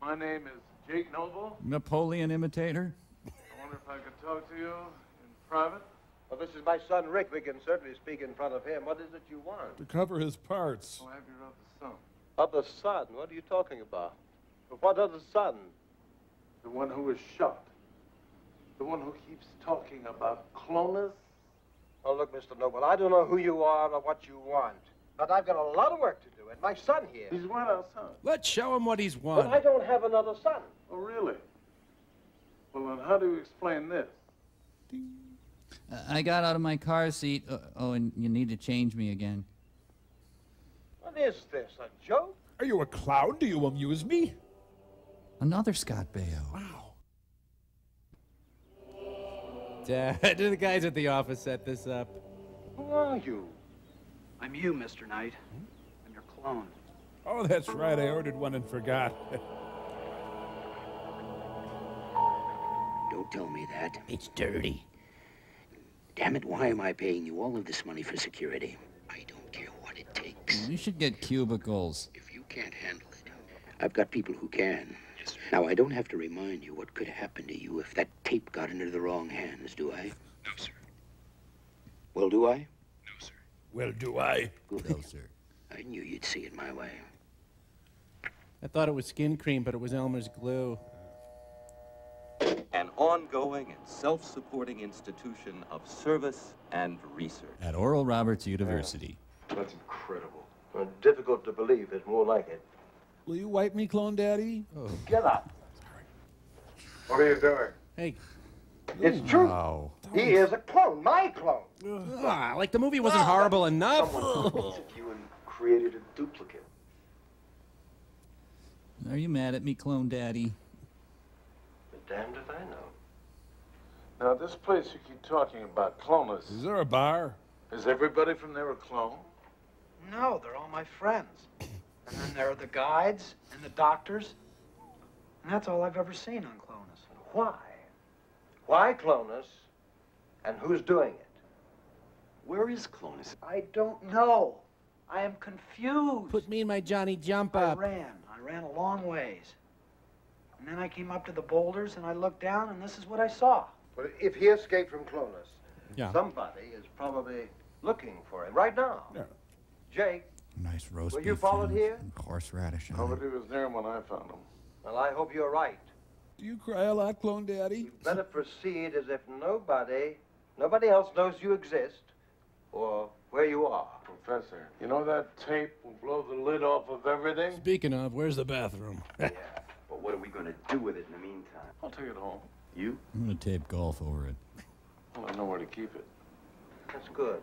My name is Jake Noble. Napoleon imitator? I wonder if I could talk to you in private? Well, this is my son Rick. We can certainly speak in front of him. What is it you want? To cover his parts. I'll have your other son. Other son? What are you talking about? What other son? The one who was shot. The one who keeps talking about Clonus. Oh, look, Mr. Noble, I don't know who you are or what you want, but I've got a lot of work to do, and my son here. He's one our son. Let's show him what he's won. But. I don't have another son. Oh, really? Well, then how do you explain this? Uh, I got out of my car seat. Uh, oh, and you need to change me again. What is this, a joke? Are you a clown? Do you amuse me? Another Scott Baio. Wow. Uh, Dad, the guys at the office set this up. Who are you? I'm you, Mr. Knight. I'm your clone. Oh, that's right. I ordered one and forgot. Don't tell me that. It's dirty. Damn it, why am I paying you all of this money for security? I don't care what it takes. You should get cubicles. If you can't handle it, I've got people who can. Now, I don't have to remind you what could happen to you if that tape got into the wrong hands, do I? No, sir. Well, do I? No, sir. Well, do I? Good. No, sir. I knew you'd see it my way. I thought it was skin cream, but it was Elmer's glue. An ongoing and self-supporting institution of service and research. At Oral Roberts University. That's incredible. Well, difficult to believe. It's more like it. Will you wipe me, Clone Daddy? Oh. Get up. What are you doing? Hey. It's true. Wow. He is a clone, my clone. Ah, like the movie wasn't horrible enough. you and created a duplicate. Are you mad at me, Clone Daddy? But damned if I know. Now, this place you keep talking about, Clonus, Is there a bar? is everybody from there a clone? No, they're all my friends. And then there are the guides and the doctors. And that's all I've ever seen on Clonus. Why? Why Clonus? And who's doing it? Where is Clonus? I don't know. I am confused. Put me in my Johnny Jump up. I ran. I ran a long ways. And then I came up to the boulders and I looked down and this is what I saw. Well, if he escaped from Clonus, Yeah. somebody is probably looking for him right now. Yeah. Jake, Nice roast Were you beef followed and here? Horseradish on it. Nobody was there when I found him. well, I hope you're right. Do you cry a lot, Clone Daddy? You better proceed as if nobody, nobody else knows you exist or where you are. Professor, you know that tape will blow the lid off of everything? Speaking of, where's the bathroom? yeah, but what are we going to do with it in the meantime? I'll take it home. You? I'm gonna tape golf over it. Well, I know where to keep it. That's good.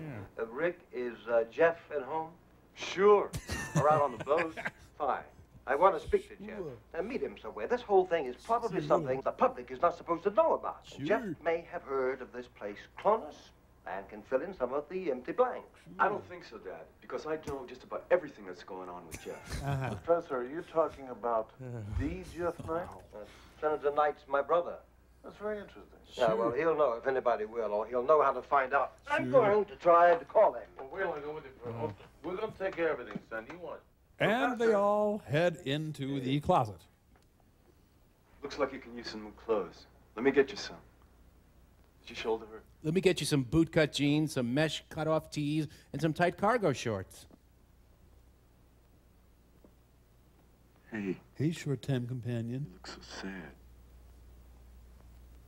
Yeah. Uh, Rick, is uh, Jeff at home? Sure. Or out on the boat? Fine. I want to speak to Jeff. Uh, meet him somewhere. This whole thing is probably something the public is not supposed to know about. Sure. Jeff may have heard of this place, Clonus, and can fill in some of the empty blanks. I don't think so, Dad, because I know just about everything that's going on with Jeff. Uh-huh. Professor, are you talking about the Jeff Knight? Uh, Senator Knight's my brother. That's very interesting. Yeah, well, he'll know if anybody will, or he'll know how to find out. I'm going to try to call him. Well, wait till I go with you. for- oh, We're going to take care of everything, son. You want And they all head into the closet. Looks like you can use some new clothes. Let me get you some. Does your shoulder hurt? Let me get you some bootcut jeans, some mesh cut-off tees, and some tight cargo shorts. Hey, Hey, short-time companion. you look so sad.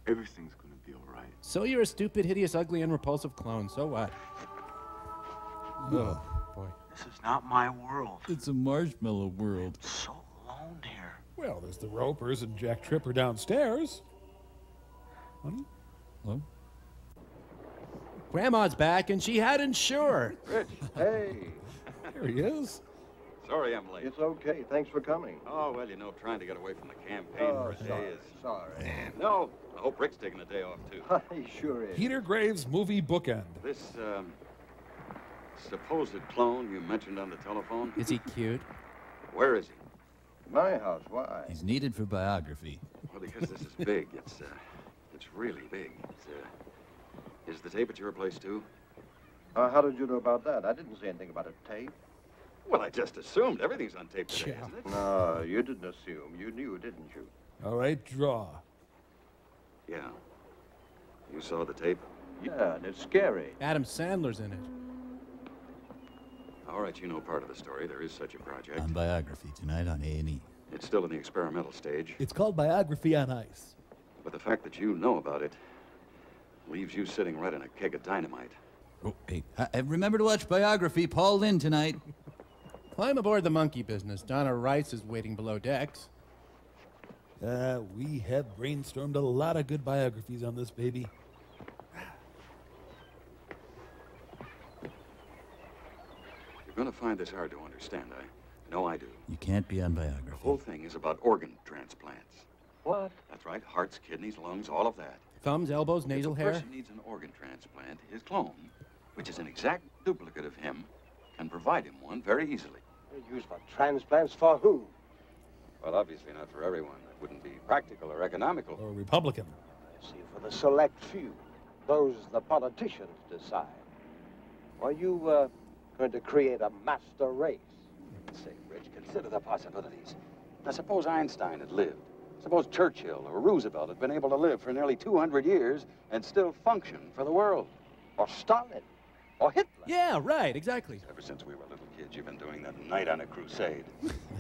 Everything's going to be all right. So you're a stupid, hideous, ugly, and repulsive clone. So what? Oh, boy. This is not my world. It's a marshmallow world. So alone here. Well, there's the Ropers and Jack Tripper downstairs. Hmm? Honey? Hello? Grandma's back, and she had insure. Rich, hey. There he is. Sorry I'm late. It's okay. Thanks for coming. Oh, well, you know, trying to get away from the campaign Oh, for a day sorry, is... sorry. No, I hope Rick's taking a day off, too. he sure is. Peter Graves' movie bookend. This, um, supposed clone you mentioned on the telephone, Is he cute? where is he? My house. Why? He's needed for biography. Well, because this is big. It's, uh, it's really big. It's, uh, is the tape at your place, too? Uh, how did you know about that? I didn't say anything about a tape. Well, I just assumed everything's on tape today, Yeah. isn't it? No, you didn't assume. You knew, didn't you? All right, draw. Yeah. You saw the tape? Yeah, and it's scary. Adam Sandler's in it. All right, you know part of the story. There is such a project. On biography tonight on A&E. It's still in the experimental stage, It's called Biography on Ice. but the fact that you know about it leaves you sitting right in a keg of dynamite. Oh, hey, uh, uh, remember to watch biography. Paul Lynde tonight. Climb aboard the monkey business. Donna Rice is waiting below decks. Uh, we have brainstormed a lot of good biographies on this baby. You're going to find this hard to understand. I know I do. You can't be on The whole thing is about organ transplants. What? That's right. Hearts, kidneys, lungs, all of that. Thumbs, elbows, nasal if a hair. person needs an organ transplant, his clone, which is an exact duplicate of him, can provide him one very easily. Used for transplants for who? Well, obviously not for everyone. That wouldn't be practical or economical. Or Republican. I See, for the select few. Those the politicians decide. Are you uh, going to create a master race? Say, Rich, consider the possibilities. Now, suppose Einstein had lived. Suppose Churchill or Roosevelt had been able to live for nearly 200 years and still function for the world. Or Stalin? Or Hitler? Yeah, right, exactly. Ever since we were little kids, you've been doing that night on a crusade.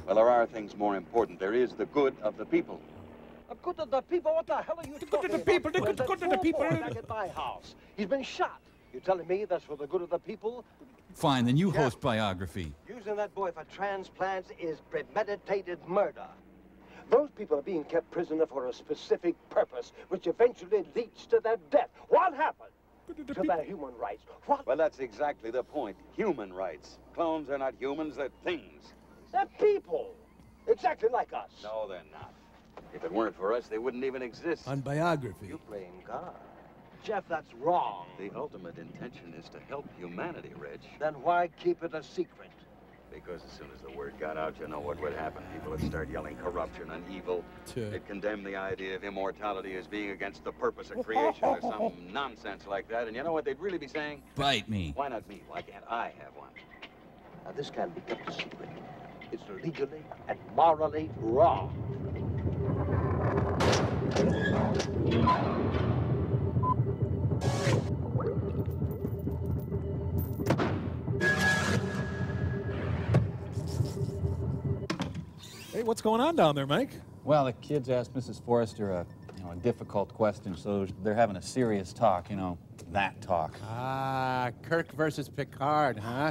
well, there are things more important. There is the good of the people. The good of the people? What the hell are you the talking good of the people, the good, good of the people. back at my house. He's been shot. You're telling me that's for the good of the people? Fine, then you Yeah. host biography. Using that boy for transplants is premeditated murder. Those people are being kept prisoner for a specific purpose, which eventually leads to their death. What happened to their human rights? What? Well, that's exactly the point. Human rights. Clones are not humans, they're things. They're people. Exactly like us. No, they're not. If it weren't for us, they wouldn't even exist. On biography. You're playing God. Jeff, that's wrong. The ultimate intention is to help humanity, Reg. Then why keep it a secret? Because as soon as the word got out, you know what would happen. People would start yelling corruption and evil. Tuh. They'd condemn the idea of immortality as being against the purpose of creation or some nonsense like that. And you know what they'd really be saying? Bite me. Why not me? Why can't I have one? Now, this can't be kept a secret. It's legally and morally wrong. Hey, what's going on down there, Mike? Well, the kids asked Mrs. Forrester a, you know, a difficult question, so they're having a serious talk, you know, that talk. Ah, Kirk versus Picard, huh?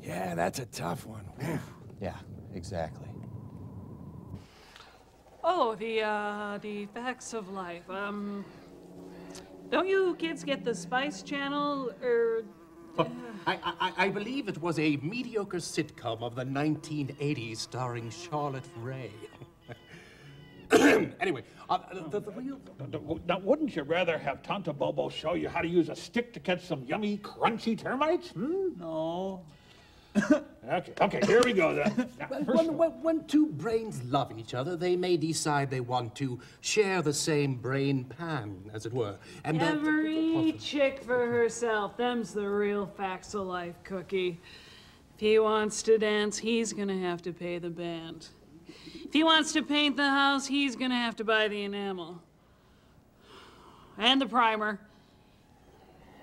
Yeah, that's a tough one. Yeah, exactly. Oh, the uh, the facts of life. Um, don't you kids get the Spice Channel or? I, I, I believe it was a mediocre sitcom of the 1980s starring Charlotte Rae. anyway, uh, the, the real. Now, wouldn't you rather have Tonto Bobo show you how to use a stick to catch some yummy, crunchy termites? Hmm? No. Okay, okay, here we go then. Now, When, when, when, when two brains love each other, they may decide they want to share the same brain pan, as it were. And uh, Every chick for herself. Them's the real facts of life, Cookie. If he wants to dance, he's gonna have to pay the band. If he wants to paint the house, he's gonna have to buy the enamel. And the primer.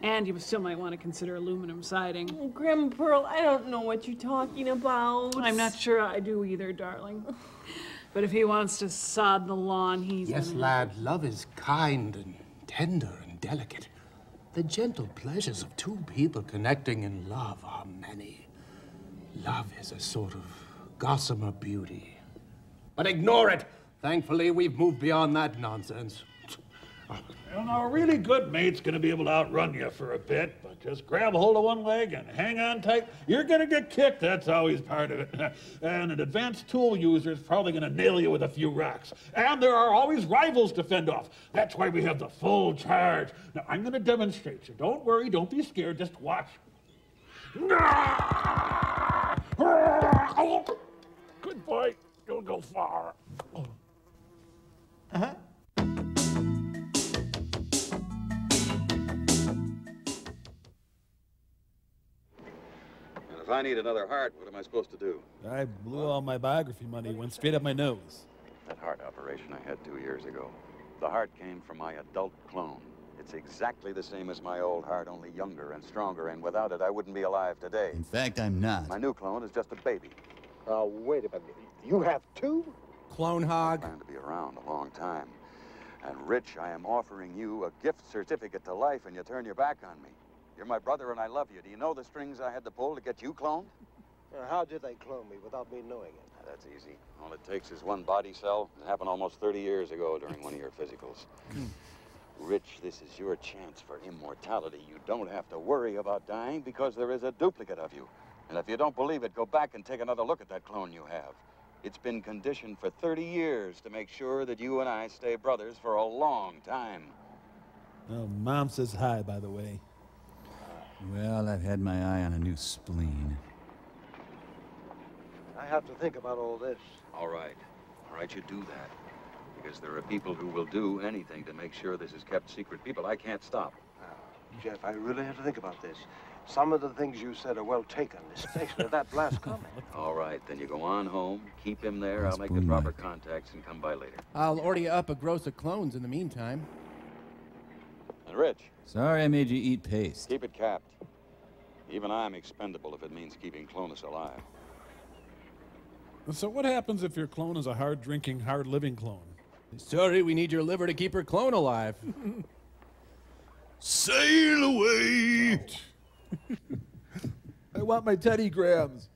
And you still might want to consider aluminum siding. Grandma Pearl, I don't know what you're talking about. I'm not sure I do either, darling. But if he wants to sod the lawn, he's Yes, gonna- lad, love is kind and tender and delicate. The gentle pleasures of two people connecting in love are many. Love is a sort of gossamer beauty. But ignore it! Thankfully, we've moved beyond that nonsense. You know, a really good mate's gonna be able to outrun you for a bit, but just grab hold of one leg and hang on tight. You're gonna get kicked, that's always part of it. and an advanced tool user is probably gonna nail you with a few rocks. And there are always rivals to fend off. That's why we have the full charge. Now, I'm gonna demonstrate, so don't worry, don't be scared, just watch. Good boy, don't go far. Uh-huh. I need another heart, what am I supposed to do? I blew all my biography money, went straight up my nose. That heart operation I had two years ago. The heart came from my adult clone. It's exactly the same as my old heart, only younger and stronger, and without it, I wouldn't be alive today. In fact, I'm not. My new clone is just a baby. Uh, wait a minute. You have two? Clone hog. I plan to be around a long time. And Rich, I am offering you a gift certificate to life, and you turn your back on me. You're my brother, and I love you. Do you know the strings I had to pull to get you cloned? Uh, how did they clone me without me knowing it? That's easy. All it takes is one body cell. It happened almost 30 years ago during one of your physicals. Rich, this is your chance for immortality. You don't have to worry about dying because there is a duplicate of you. And if you don't believe it, go back and take another look at that clone you have. It's been conditioned for 30 years to make sure that you and I stay brothers for a long time. Oh, Mom says hi, by the way. Well, I've had my eye on a new spleen. I have to think about all this. All right. All right, you do that. Because there are people who will do anything to make sure this is kept secret. People I can't stop. Jeff, I really have to think about this. Some of the things you said are well taken, especially that last comment. All right, then you go on home, keep him there. I'll make the proper contacts and come by later. I'll order you up a gross of clones in the meantime. And Rich, Sorry I made you eat paste. keep it capped. Even I'm expendable if it means keeping Clonus alive. So what happens if your clone is a hard-drinking, hard-living clone? Sorry, we need your liver to keep her clone alive. Sail away! I want my Teddy Grahams.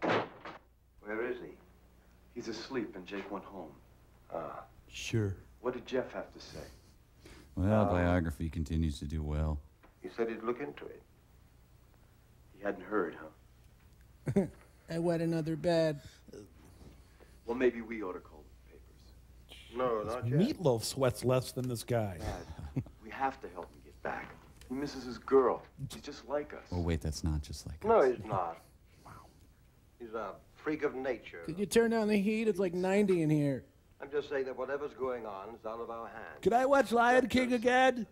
Where is he? He's asleep and Jake went home. Ah. Sure. What did Jeff have to say? Well, Uh, biography continues to do well. He said he'd look into it. He hadn't heard, huh? I wet another bed. Well, maybe we ought to call the papers. No, not yet. Meatloaf sweats less than this guy. We have to help him get back. He misses his girl. She's just like us. Oh, wait, that's not just like. Us. No, he's not. Wow. He's a freak of nature. Could you turn down the heat? It's like 90 in here. I'm just saying that whatever's going on is out of our hands. Can I watch Lion King again?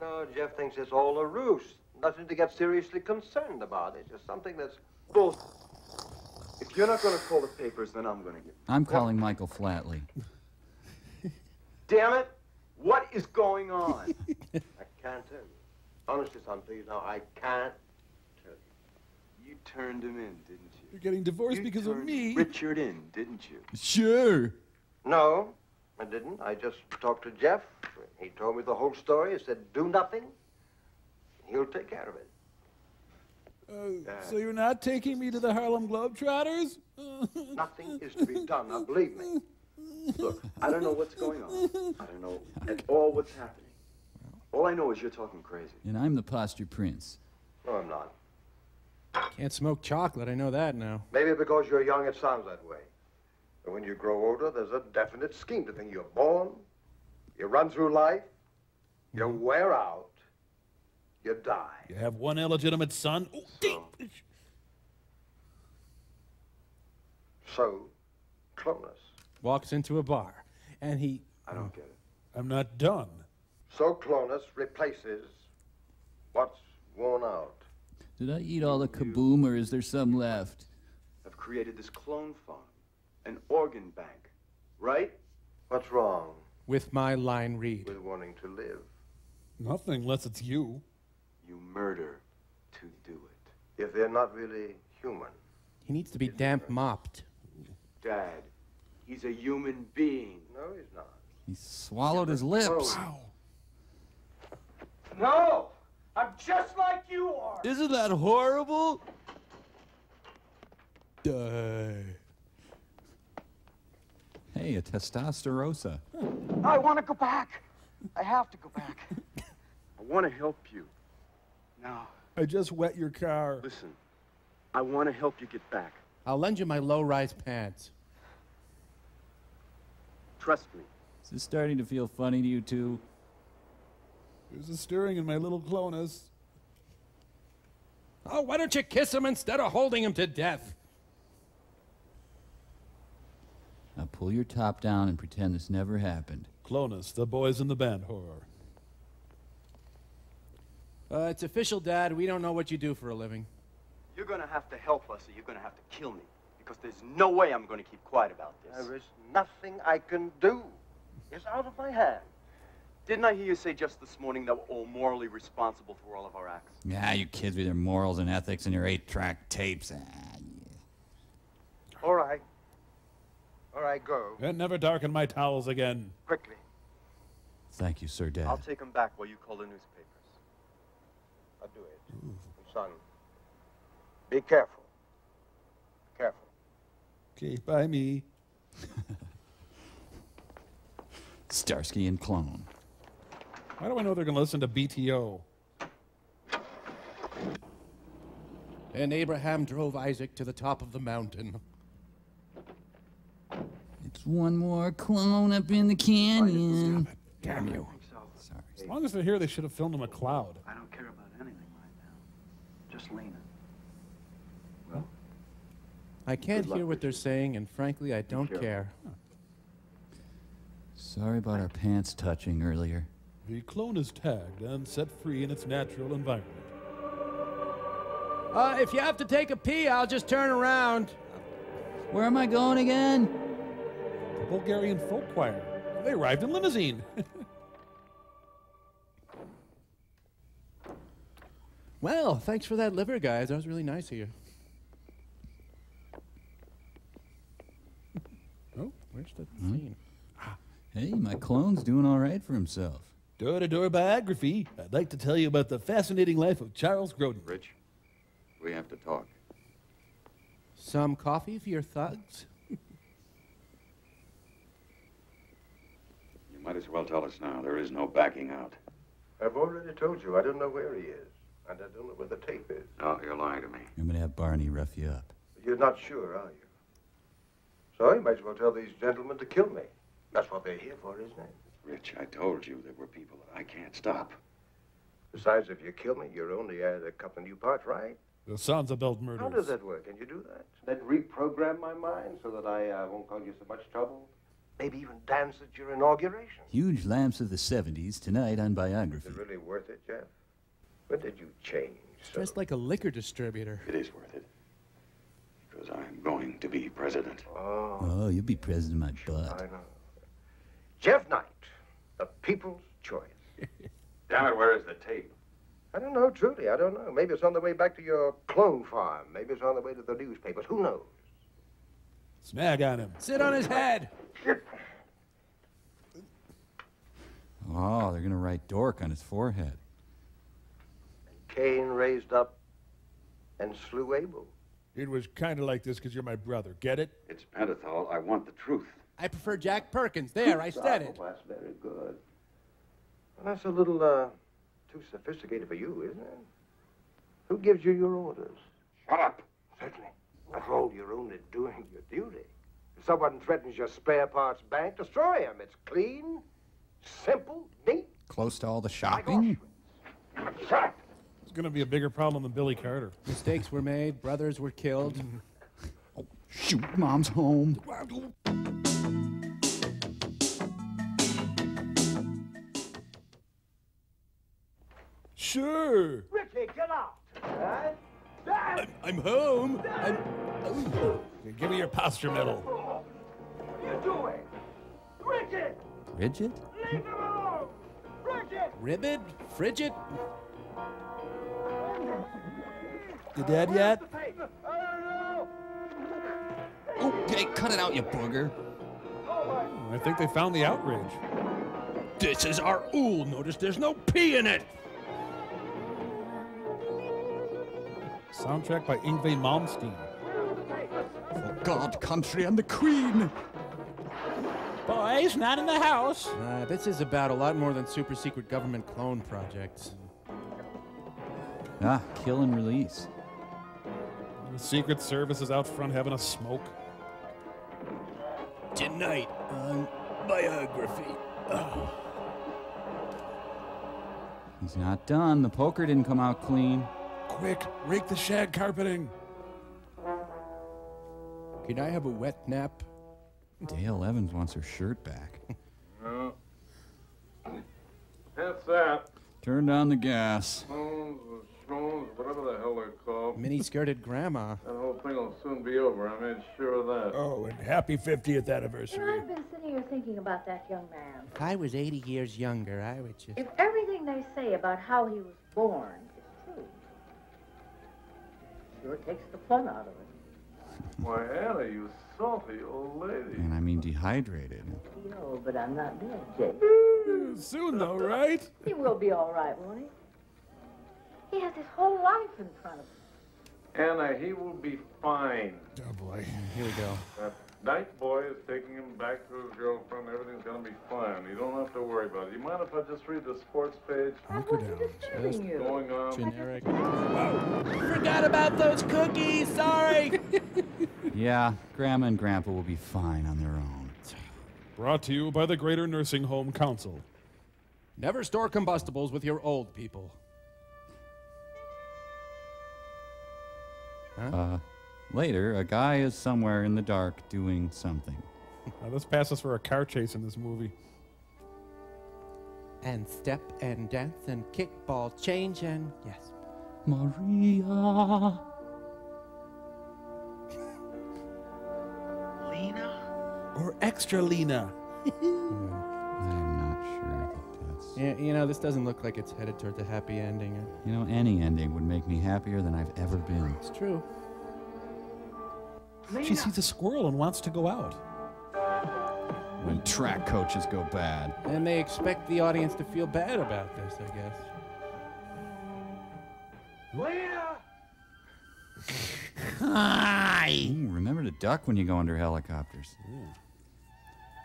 No, Jeff thinks it's all a ruse. Nothing to get seriously concerned about. It's just something that's both. If you're not going to call the papers, then I'm going to get. I'm calling Michael Flatley. Damn it! What is going on? I can't tell you. Honestly, son, please, now I can't tell you. you turned him in, didn't you? You're getting divorced You because of turned me. Richard in, didn't you? Sure. No, I didn't. I just talked to Jeff. He told me the whole story. He said, do nothing. He'll take care of it. Uh, so you're not taking me to the Harlem Globetrotters? Nothing is to be done. Now, believe me. Look, I don't know what's going on. I don't know at all what's happening. All I know is you're talking crazy. And I'm the posture prince. No, I'm not. Can't smoke chocolate, I know that now. Maybe because you're young, it sounds that way. And when you grow older, there's a definite scheme to thing. You're born, you run through life, you mm-hmm. wear out, you die. You have one illegitimate son. Ooh, ding. So, Clonus. Walks into a bar, and he. I don't get it. I'm not done. So Clonus replaces what's worn out. Did I eat all the kaboom or is there some left? I've created this clone farm, an organ bank, right? What's wrong With my line read. with wanting to live? Nothing unless it's you. You murder to do it. If they're not really human. He needs to be damp mopped. Dad, he's a human being. No, he's not. He swallowed his lips. No! I'm just like you are! Isn't that horrible? Die. Hey, a testosterosa. I want to go back. I have to go back. I want to help you. Now, I just wet your car. listen. I want to help you get back. I'll lend you my low-rise pants. Trust me. Is this starting to feel funny to you two? There's a stirring in my little clonus. Oh, why don't you kiss him instead of holding him to death? Now pull your top down and pretend this never happened. Clonus, the boys in the band horror. Uh, it's official, Dad. We don't know what you do for a living. You're going to have to help us or you're going to have to kill me. Because there's no way I'm going to keep quiet about this. There is nothing I can do. It's out of my hands. Didn't I hear you say just this morning that we're all morally responsible for all of our acts? Yeah, you kids with your morals and ethics and your eight-track tapes. Ah, yeah. All right. All right, go. And never darken my towels again. Quickly. Thank you, Sir Dad. I'll take them back while you call the newspapers. I'll do it. And son, be careful. Careful. Okay, by me. Starsky and Clone. Why do I know they're going to listen to BTO? And Abraham drove Isaac to the top of the mountain. It's one more clone up in the canyon. Damn you. Sorry. As long as they're here, they should have filmed them a cloud. I don't care about anything right now. Just Lena. Well, I can't hear what they're saying, and frankly, I don't careful. care. Sorry about our pants touching earlier. The clone is tagged and set free in its natural environment. Uh, if you have to take a pee, I'll just turn around. Where am I going again? The Bulgarian folk choir. They arrived in limousine. Well, thanks for that liver, guys. That was really nice of you. oh, where's the hmm? scene? Ah, hey, my clone's doing all right for himself. Door to door biography. I'd like to tell you about the fascinating life of Charles Grodin. Rich, we have to talk. Some coffee for your thugs? You might as well tell us now. There is no backing out. I've already told you I don't know where he is. And I don't know where the tape is. No, you're lying to me. I'm gonna have Barney rough you up. You're not sure, are you? So you might as well tell these gentlemen to kill me. That's what they're here for, isn't it? Rich, I told you there were people that I can't stop. Besides, if you kill me, you're only add a couple of new parts, right? The Sansabelt murders. How does that work? Can you do that? Then reprogram my mind so that I uh, won't cause you so much trouble? Maybe even dance at your inauguration. Huge lamps of the 70s tonight on Is biography. it really worth it, Jeff? When did you change? So? Dressed like a liquor distributor. It is worth it. Because I'm going to be president. Oh, Oh, you'll be president of my I butt. know. Jeff Knight, the people's choice. Damn it, where is the tape? I don't know, truly, I don't know. Maybe it's on the way back to your clone farm. Maybe it's on the way to the newspapers. Who knows? Snag on him. Sit on his head. Oh, they're gonna write dork on his forehead. Cain raised up and slew Abel. It was kind of like this because you're my brother. Get it? It's Pentothal. I want the truth. I prefer Jack Perkins. There, I said it. Oh, that's very good. Well, that's a little uh, too sophisticated for you, isn't it? Who gives you your orders? Shut up. Certainly. After all, you're only doing your duty. If someone threatens your spare parts bank, destroy him. It's clean, simple, neat. Close to all the shopping? Fact. It's going to be a bigger problem than Billy Carter. Mistakes were made, brothers were killed. Mm-hmm. Oh, shoot, mom's home. Sure. Ricky, get out. Right? I'm, I'm home. I'm. Give me your posture medal. What are you doing? Ricky! Rigid? Leave him alone! Ricky! Ribbit? Frigid? You dead yet? I don't know. Okay, cut it out, you booger. I think they found the outrage. This is our ool. Notice there's no P in it. Soundtrack by Yngwie Malmsteen. For God, country, and the Queen. Boys, not in the house. Uh, this is about a lot more than super secret government clone projects. Ah, kill and release. The Secret Service is out front having a smoke. Tonight on biography. Oh. He's not done. The poker didn't come out clean. Quick, rake the shag carpeting. Can I have a wet nap? Dale Evans wants her shirt back. No. That's that. Turn down the gas. Stones, stones, whatever the hell they're called. Mini skirted grandma. That whole thing will soon be over. I made sure of that. Oh, and happy 50th You know, anniversary. I've been sitting here thinking about that young man. If I was 80 years younger, I would just. If everything they say about how he was born is true, sure takes the fun out of it. Why, Anna, you salty old lady. And I mean dehydrated. No, but I'm not dead, Jake. Eh, soon, though, right? He will be all right, won't he? He has his whole life in front of him. Anna, he will be fine. Oh boy. Here we go. That night boy is taking him back to his girlfriend. Everything's gonna be fine. You don't have to worry about it. You mind if I just read the sports page? Hunker down. Just going on. Generic. Forgot about those cookies. Sorry. Yeah, Grandma and Grandpa will be fine on their own. Brought to you by the Greater Nursing Home Council. Never store combustibles with your old people. Uh, later, a guy is somewhere in the dark doing something. Now, this passes for a car chase in this movie. And step and dance and kickball change and yes. Maria. Lena? Or extra Lena. I'm not sure that that's. Yeah, you know, this doesn't look like it's headed towards a happy ending. You know, any ending would make me happier than I've ever been. It's true. She sees a squirrel and wants to go out. When track coaches go bad. And they expect the audience to feel bad about this, I guess. Lena! Hi. remember to duck when you go under helicopters.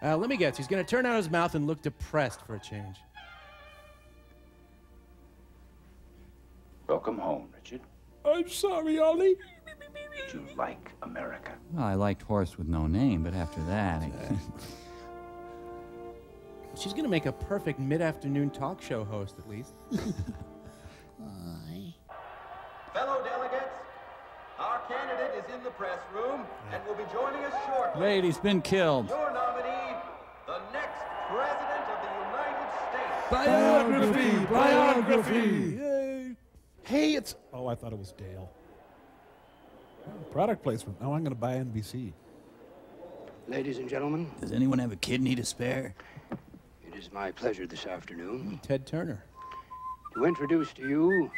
Uh, let me guess. He's going to turn out his mouth and look depressed for a change. Welcome home, Richard. I'm sorry, Ollie. Did you like America? Well, I liked Horse with No Name, but after that, I- She's going to make a perfect mid afternoon talk show host, at least. Fellow delegates, our candidate is in the press room and will be joining us shortly. Wait, he's been killed. Your nominee, the next President of the United States. Biography, biography. Hey, it's. Oh, I thought it was Dale. Product placement. Now I'm going to buy NBC. Ladies and gentlemen, Does anyone have a kidney to spare? it is my pleasure this afternoon Ted Turner. to introduce to you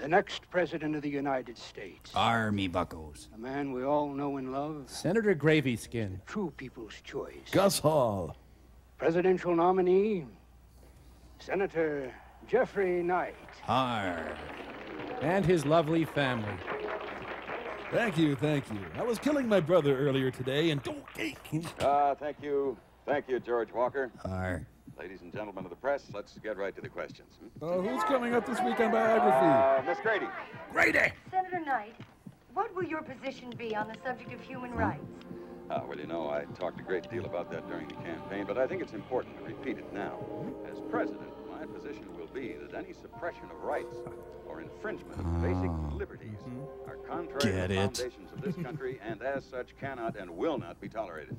the next President of the United States. Army buckos. A man we all know and love. Senator Gravy Skin. True people's choice. Gus Hall. Presidential nominee, Senator Jeffrey Knight. Har. And his lovely family. Thank you, thank you. I was killing my brother earlier today, and don't Uh, thank you. Thank you, George Walker. Har. Ladies and gentlemen of the press, let's get right to the questions. hmm? Uh, who's coming up this week on biography? Uh, Miss Grady. Grady. Senator Knight, what will your position be on the subject of human rights? Ah, well, you know, I talked a great deal about that during the campaign, but I think it's important to repeat it now. As president, my position will be that any suppression of rights or infringement of basic liberties are contrary Get to the it. foundations of this country and as such cannot and will not be tolerated.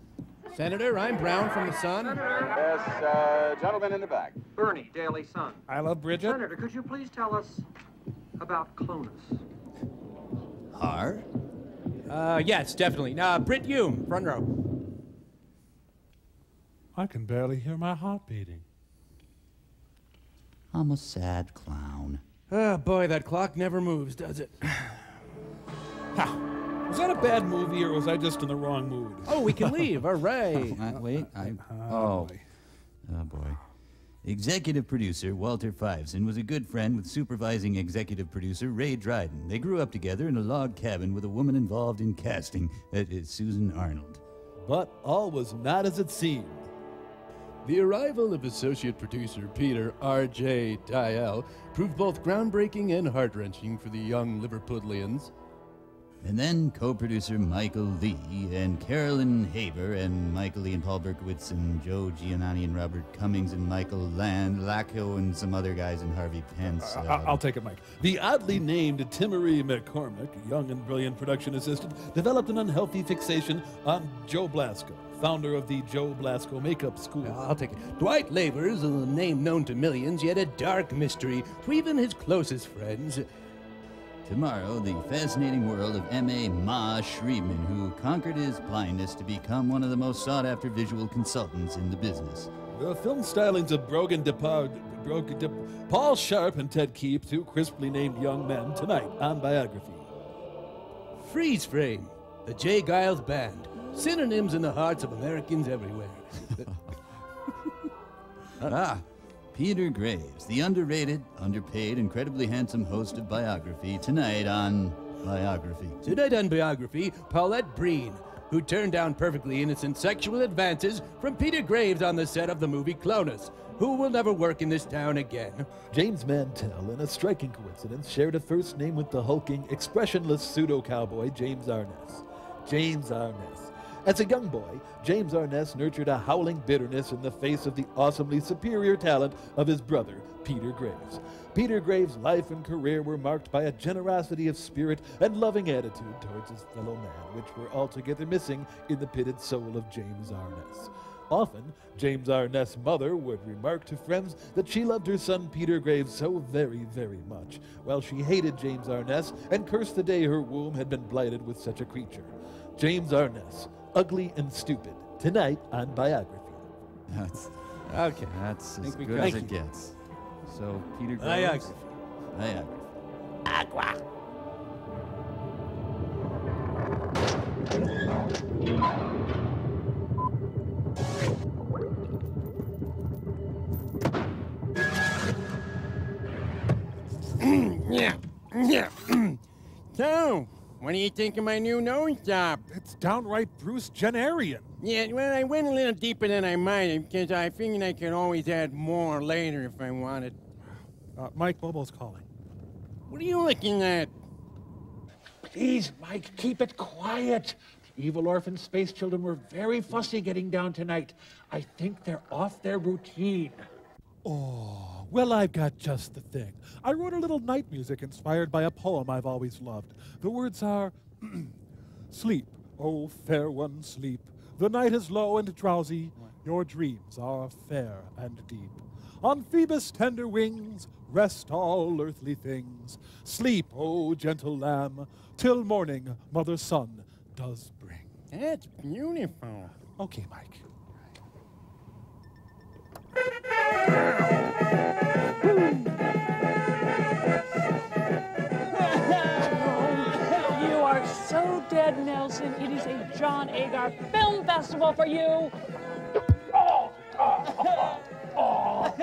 Senator, I'm Brown from the Sun. Yes, uh, gentleman in the back. Bernie, Daily Sun. I love Bridget. Senator, could you please tell us about Clonus? Har? Uh, yes, definitely. Uh, Brit Hume, front row. I can barely hear my heart beating. I'm a sad clown. Oh, boy, that clock never moves, does it? Was that a bad movie or was I just in the wrong mood? Oh, we can leave. All right. Uh, wait, I. Ah, oh. Oh, boy. Executive producer Walter Fiveson was a good friend with supervising executive producer Ray Dryden. They grew up together in a log cabin with a woman involved in casting, that is Susan Arnold. But all was not as it seemed. The arrival of associate producer Peter R.J. Dial proved both groundbreaking and heart wrenching for the young Liverpudlians. And then co-producer Michael Lee and Carolyn Haber and Michael Lee and Paul Berkowitz and Joe Giannani and Robert Cummings and Michael Land, Lacko and some other guys and Harvey Pence. I- uh, I'll take it, Mike. The oddly named Timmery McCormick, young and brilliant production assistant, developed an unhealthy fixation on Joe Blasco, founder of the Joe Blasco Makeup School. I'll take it. Dwight Lavers, a name known to millions, yet a dark mystery to even his closest friends. Tomorrow, the fascinating world of M.A. Ma Schreibman, who conquered his blindness to become one of the most sought after visual consultants in the business. The film stylings of Brogan Depard, Brogan De, Paul Sharp and Ted Keep, two crisply named young men, tonight on Biography. Freeze Frame, the J. Geils Band, synonyms in the hearts of Americans everywhere. ah, Peter Graves, the underrated, underpaid, incredibly handsome host of Biography, tonight on Biography. Tonight on Biography, Paulette Breen, who turned down perfectly innocent sexual advances from Peter Graves on the set of the movie Clonus, who will never work in this town again. James Mantell, in a striking coincidence, shared a first name with the hulking, expressionless pseudo cowboy James Arness. James Arness. As a young boy, James Arness nurtured a howling bitterness in the face of the awesomely superior talent of his brother, Peter Graves. Peter Graves' life and career were marked by a generosity of spirit and loving attitude towards his fellow man, which were altogether missing in the pitted soul of James Arness. Often, James Arness' mother would remark to friends that she loved her son Peter Graves so very, very much, while she hated James Arness and cursed the day her womb had been blighted with such a creature. James Arness, ugly and stupid, tonight on Biography. That's okay. That's as good as it. it gets. So Peter Graves. Biography. Biography. Agua. yeah, yeah. so, what do you think of my new nose job? It's downright Bruce Jennerian. Yeah, well, I went a little deeper than I might because I figured I could always add more later if I wanted. Uh, Mike Bobo's calling. What are you looking at? Please, Mike, keep it quiet. The evil orphan space children were very fussy getting down tonight. I think they're off their routine. Oh, well, I've got just the thing. I wrote a little night music inspired by a poem I've always loved. The words are Sleep, oh fair one, sleep. The night is low and drowsy. Your dreams are fair and deep. On Phoebus' tender wings rest all earthly things. Sleep, O gentle lamb, till morning mother sun does bring. That's beautiful. Okay, Mike. Dead Nelson. It is a John Agar Film Festival for you. Oh, oh, oh,